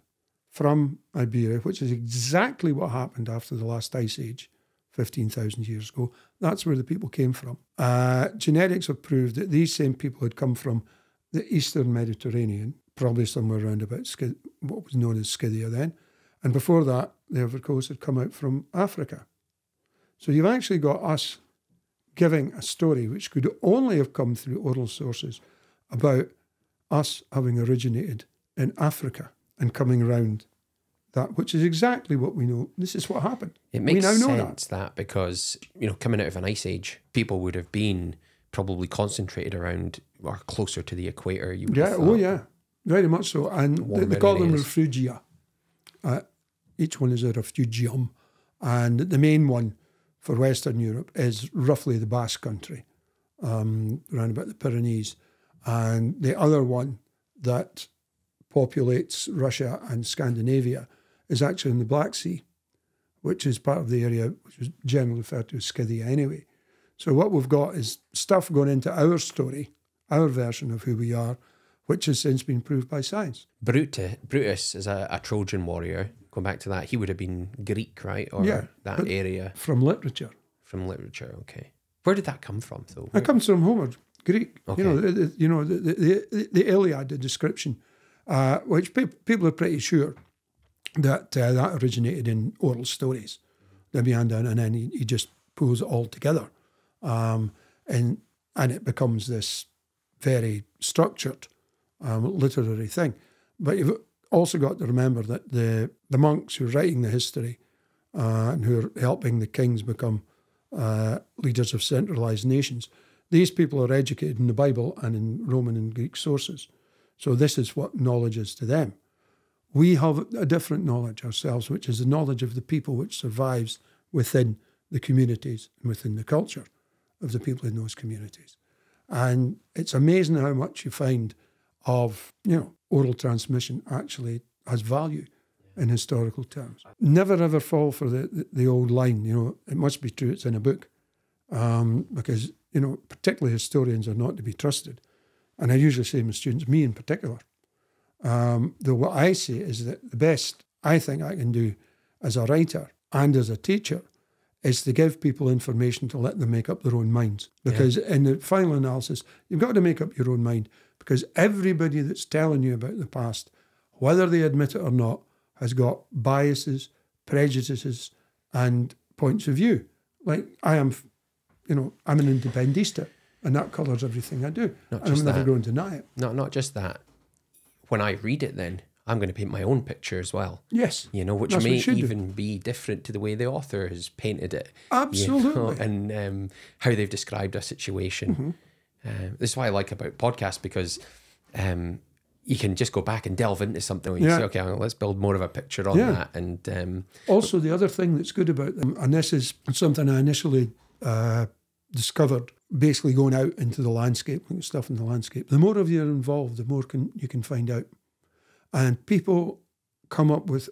from Iberia, which is exactly what happened after the last ice age, 15,000 years ago. That's where the people came from. Uh, genetics have proved that these same people had come from the eastern Mediterranean, probably somewhere around about what was known as Scythia then. And before that, they, of course, had come out from Africa. So you've actually got us giving a story which could only have come through oral sources about us having originated in Africa and coming around that, which is exactly what we know. This is what happened. It makes we now know sense that. because you know coming out of an ice age, people would have been probably concentrated around or closer to the equator. You would that. have Yeah, oh yeah, very much so. And they, they call them refugia. Uh, each one is a refugium. And the main one for Western Europe is roughly the Basque Country, um, around about the Pyrenees. And the other one that populates Russia and Scandinavia is actually in the Black Sea, which is part of the area which is generally referred to as Scythia anyway. So what we've got is stuff going into our story, our version of who we are, which has since been proved by science. Brutus, Brutus is a, a Trojan warrior. Going back to that, he would have been Greek, right? Or Yeah, that area from literature. from literature. Okay, where did that come from, though? It comes from Homer, Greek. Okay. You know, the, the, you know the, the, the, the Iliad, the description, uh, which pe- people are pretty sure that uh, that originated in oral stories. Behind down, and then he, he just pulls it all together, um, and and it becomes this very structured um, literary thing. But you've also got to remember that the, the monks who are writing the history uh, and who are helping the kings become uh, leaders of centralized nations, these people are educated in the Bible and in Roman and Greek sources. So this is what knowledge is to them. We have a different knowledge ourselves, which is the knowledge of the people which survives within the communities and within the culture of the people in those communities. And it's amazing how much you find of, you know, oral transmission actually has value in historical terms. Never ever fall for the, the, the old line, you know, it must be true, it's in a book. Um, because, you know, particularly historians are not to be trusted. And I usually say to my students, me in particular, um, though what I say is that the best I think I can do as a writer and as a teacher is to give people information to let them make up their own minds. Because yeah. in the final analysis, you've got to make up your own mind because everybody that's telling you about the past, whether they admit it or not, has got biases, prejudices, and points of view. Like I am, you know, I'm an independista, and that colours everything I do. Not and I'm never going to deny it. No, not just that. When I read it, then I'm going to paint my own picture as well. Yes. You know, which may even do. be different to the way the author has painted it. Absolutely. You know, and um, how they've described a situation. Mm-hmm. Uh, this is what I like about podcasts because um, you can just go back and delve into something and yeah. say, okay, let's build more of a picture on yeah. that. And um, also, the other thing that's good about them, and this is something I initially uh, discovered basically going out into the landscape, stuff in the landscape, the more of you are involved, the more can, you can find out. And people come up with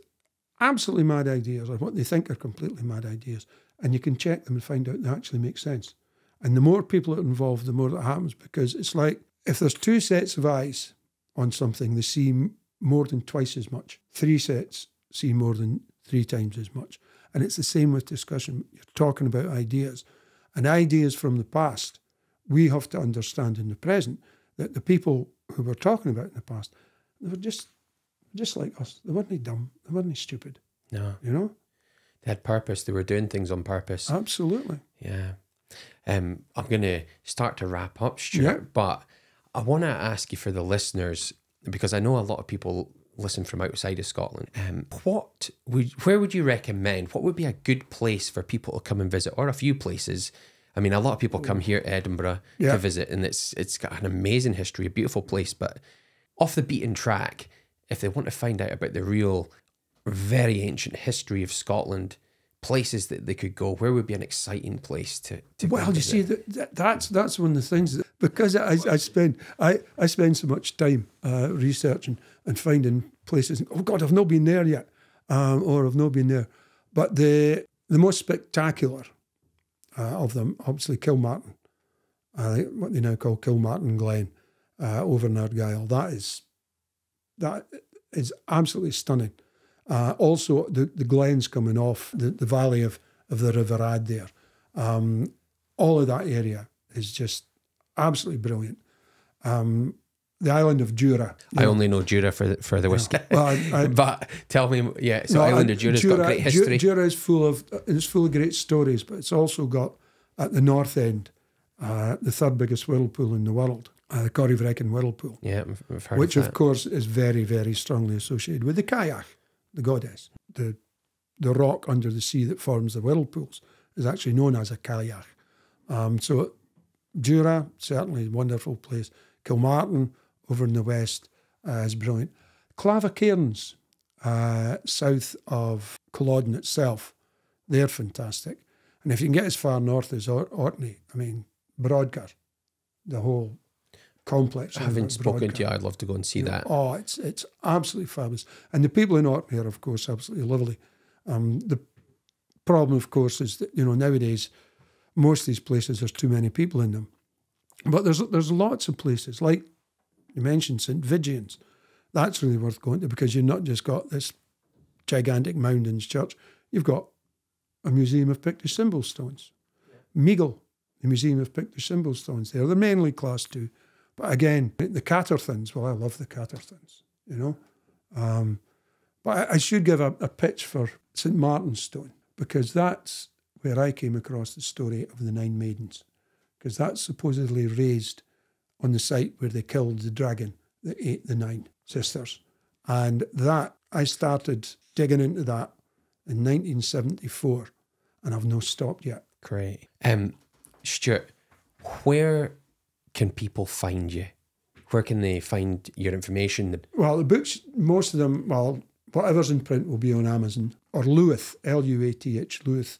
absolutely mad ideas or what they think are completely mad ideas. And you can check them and find out they actually make sense. And the more people are involved, the more that happens because it's like if there's two sets of eyes on something, they see more than twice as much. Three sets see more than three times as much. And it's the same with discussion. You're talking about ideas and ideas from the past. We have to understand in the present that the people who were talking about in the past, they were just just like us. They weren't any dumb. They weren't any stupid. No. You know? They had purpose. They were doing things on purpose. Absolutely. Yeah. Um, I'm going to start to wrap up, Stuart, yeah. but I want to ask you for the listeners, because I know a lot of people listen from outside of Scotland. Um, what would, where would you recommend? What would be a good place for people to come and visit, or a few places? I mean, a lot of people come here to Edinburgh yeah. to visit, and it's it's got an amazing history, a beautiful place, but off the beaten track if they want to find out about the real, very ancient history of Scotland, places that they could go, where would be an exciting place to? to well, you see, that, that's that's one of the things that, because I, I spend I, I spend so much time uh, researching and finding places. Oh God, I've not been there yet, um, or I've not been there. But the the most spectacular uh, of them, obviously, Kilmartin, uh, what they now call Kilmartin Glen, uh, over in Argyll. That is that is absolutely stunning. Uh, also, the, the glens coming off the, the valley of, of the River Add there. Um, all of that area is just absolutely brilliant. Um, the island of Jura. I know. only know Jura for the, for the whiskey. Yeah. Well, I, I, but tell me, yeah. So no, island of Jura's Jura, got great history. Jura is full of it's full of great stories, but it's also got at the north end uh, the third biggest whirlpool in the world uh, the Corryvreckan Whirlpool. Yeah, which of, of course is very, very strongly associated with the Cailleach, the goddess. The the rock under the sea that forms the whirlpools is actually known as a Cailleach. Um, so Jura, certainly a wonderful place. Kilmartin over in the west uh, is brilliant. Clava Cairns, uh, south of Culloden itself, they're fantastic. And if you can get as far north as Orkney, I mean, Brodgar, the whole complex. Having spoken to you, I'd love to go and see that. Oh, it's it's absolutely fabulous, and the people in Orkney are, of course, absolutely lovely. Um, the problem, of course, is that you know nowadays most of these places there's too many people in them, but there's there's lots of places like you mentioned St Vigeans. That's really worth going to because you've not just got this gigantic mountains church, you've got a museum of Pictish symbol stones. Yeah. Meigle, the Museum of Pictish symbol stones there. They're mainly class two. But again, the Caterthuns, well, I love the Caterthuns, you know. Um, but I, I, should give a, a pitch for St Martin's Stone because that's where I came across the story of the Nine Maidens, because that's supposedly raised on the site where they killed the dragon that ate the nine sisters. And that, I started digging into that in 1974 and I've not stopped yet. Great. Um, Stuart, where can people find you? Where can they find your information? Well, the books, most of them, well, whatever's in print will be on Amazon or Luath, L U A T H, Luath.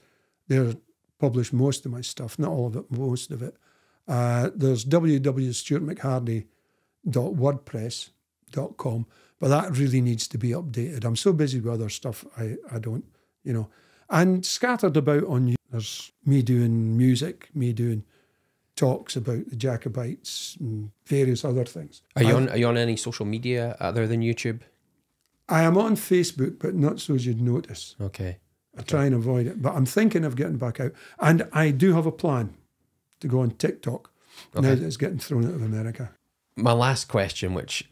They're published most of my stuff, not all of it, most of it. Uh, there's www.stuartmchardy.wordpress.com, but that really needs to be updated. I'm so busy with other stuff, I, I don't, you know. And scattered about on, there's me doing music, me doing talks about the Jacobites and various other things. Are you on? Are you on any social media other than YouTube? I am on Facebook, but not so as you'd notice. Okay. I try and avoid it, but I'm thinking of getting back out, and I do have a plan to go on TikTok now Okay. that it's getting thrown out of America. My last question, which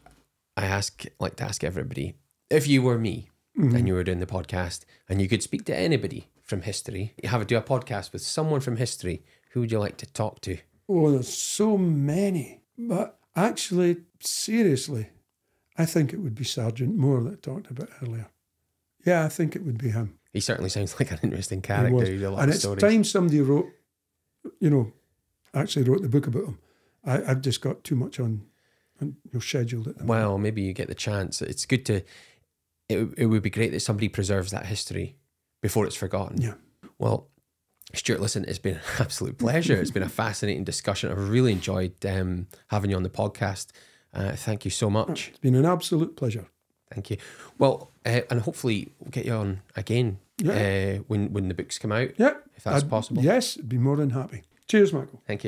I ask, like to ask everybody, if you were me mm-hmm. and you were doing the podcast and you could speak to anybody from history, you have to do a podcast with someone from history, who would you like to talk to? Oh, there's so many, but actually, seriously, I think it would be Sergeant Moore that I talked about earlier. Yeah, I think it would be him. He certainly sounds like an interesting character. He was. A lot and it's stories. time somebody wrote, you know, actually wrote the book about him. I, I've just got too much on, on your schedule at the moment. Well, maybe you get the chance. It's good to. It, it would be great that somebody preserves that history before it's forgotten. Yeah. Well, Stuart, listen, it's been an absolute pleasure. it's been a fascinating discussion. I've really enjoyed um, having you on the podcast. Uh, thank you so much. It's been an absolute pleasure. Thank you. Well, uh, and hopefully we'll get you on again uh, when when the books come out, Yeah. if that's I'd- possible. Yes, be more than happy. Cheers, Michael. Thank you.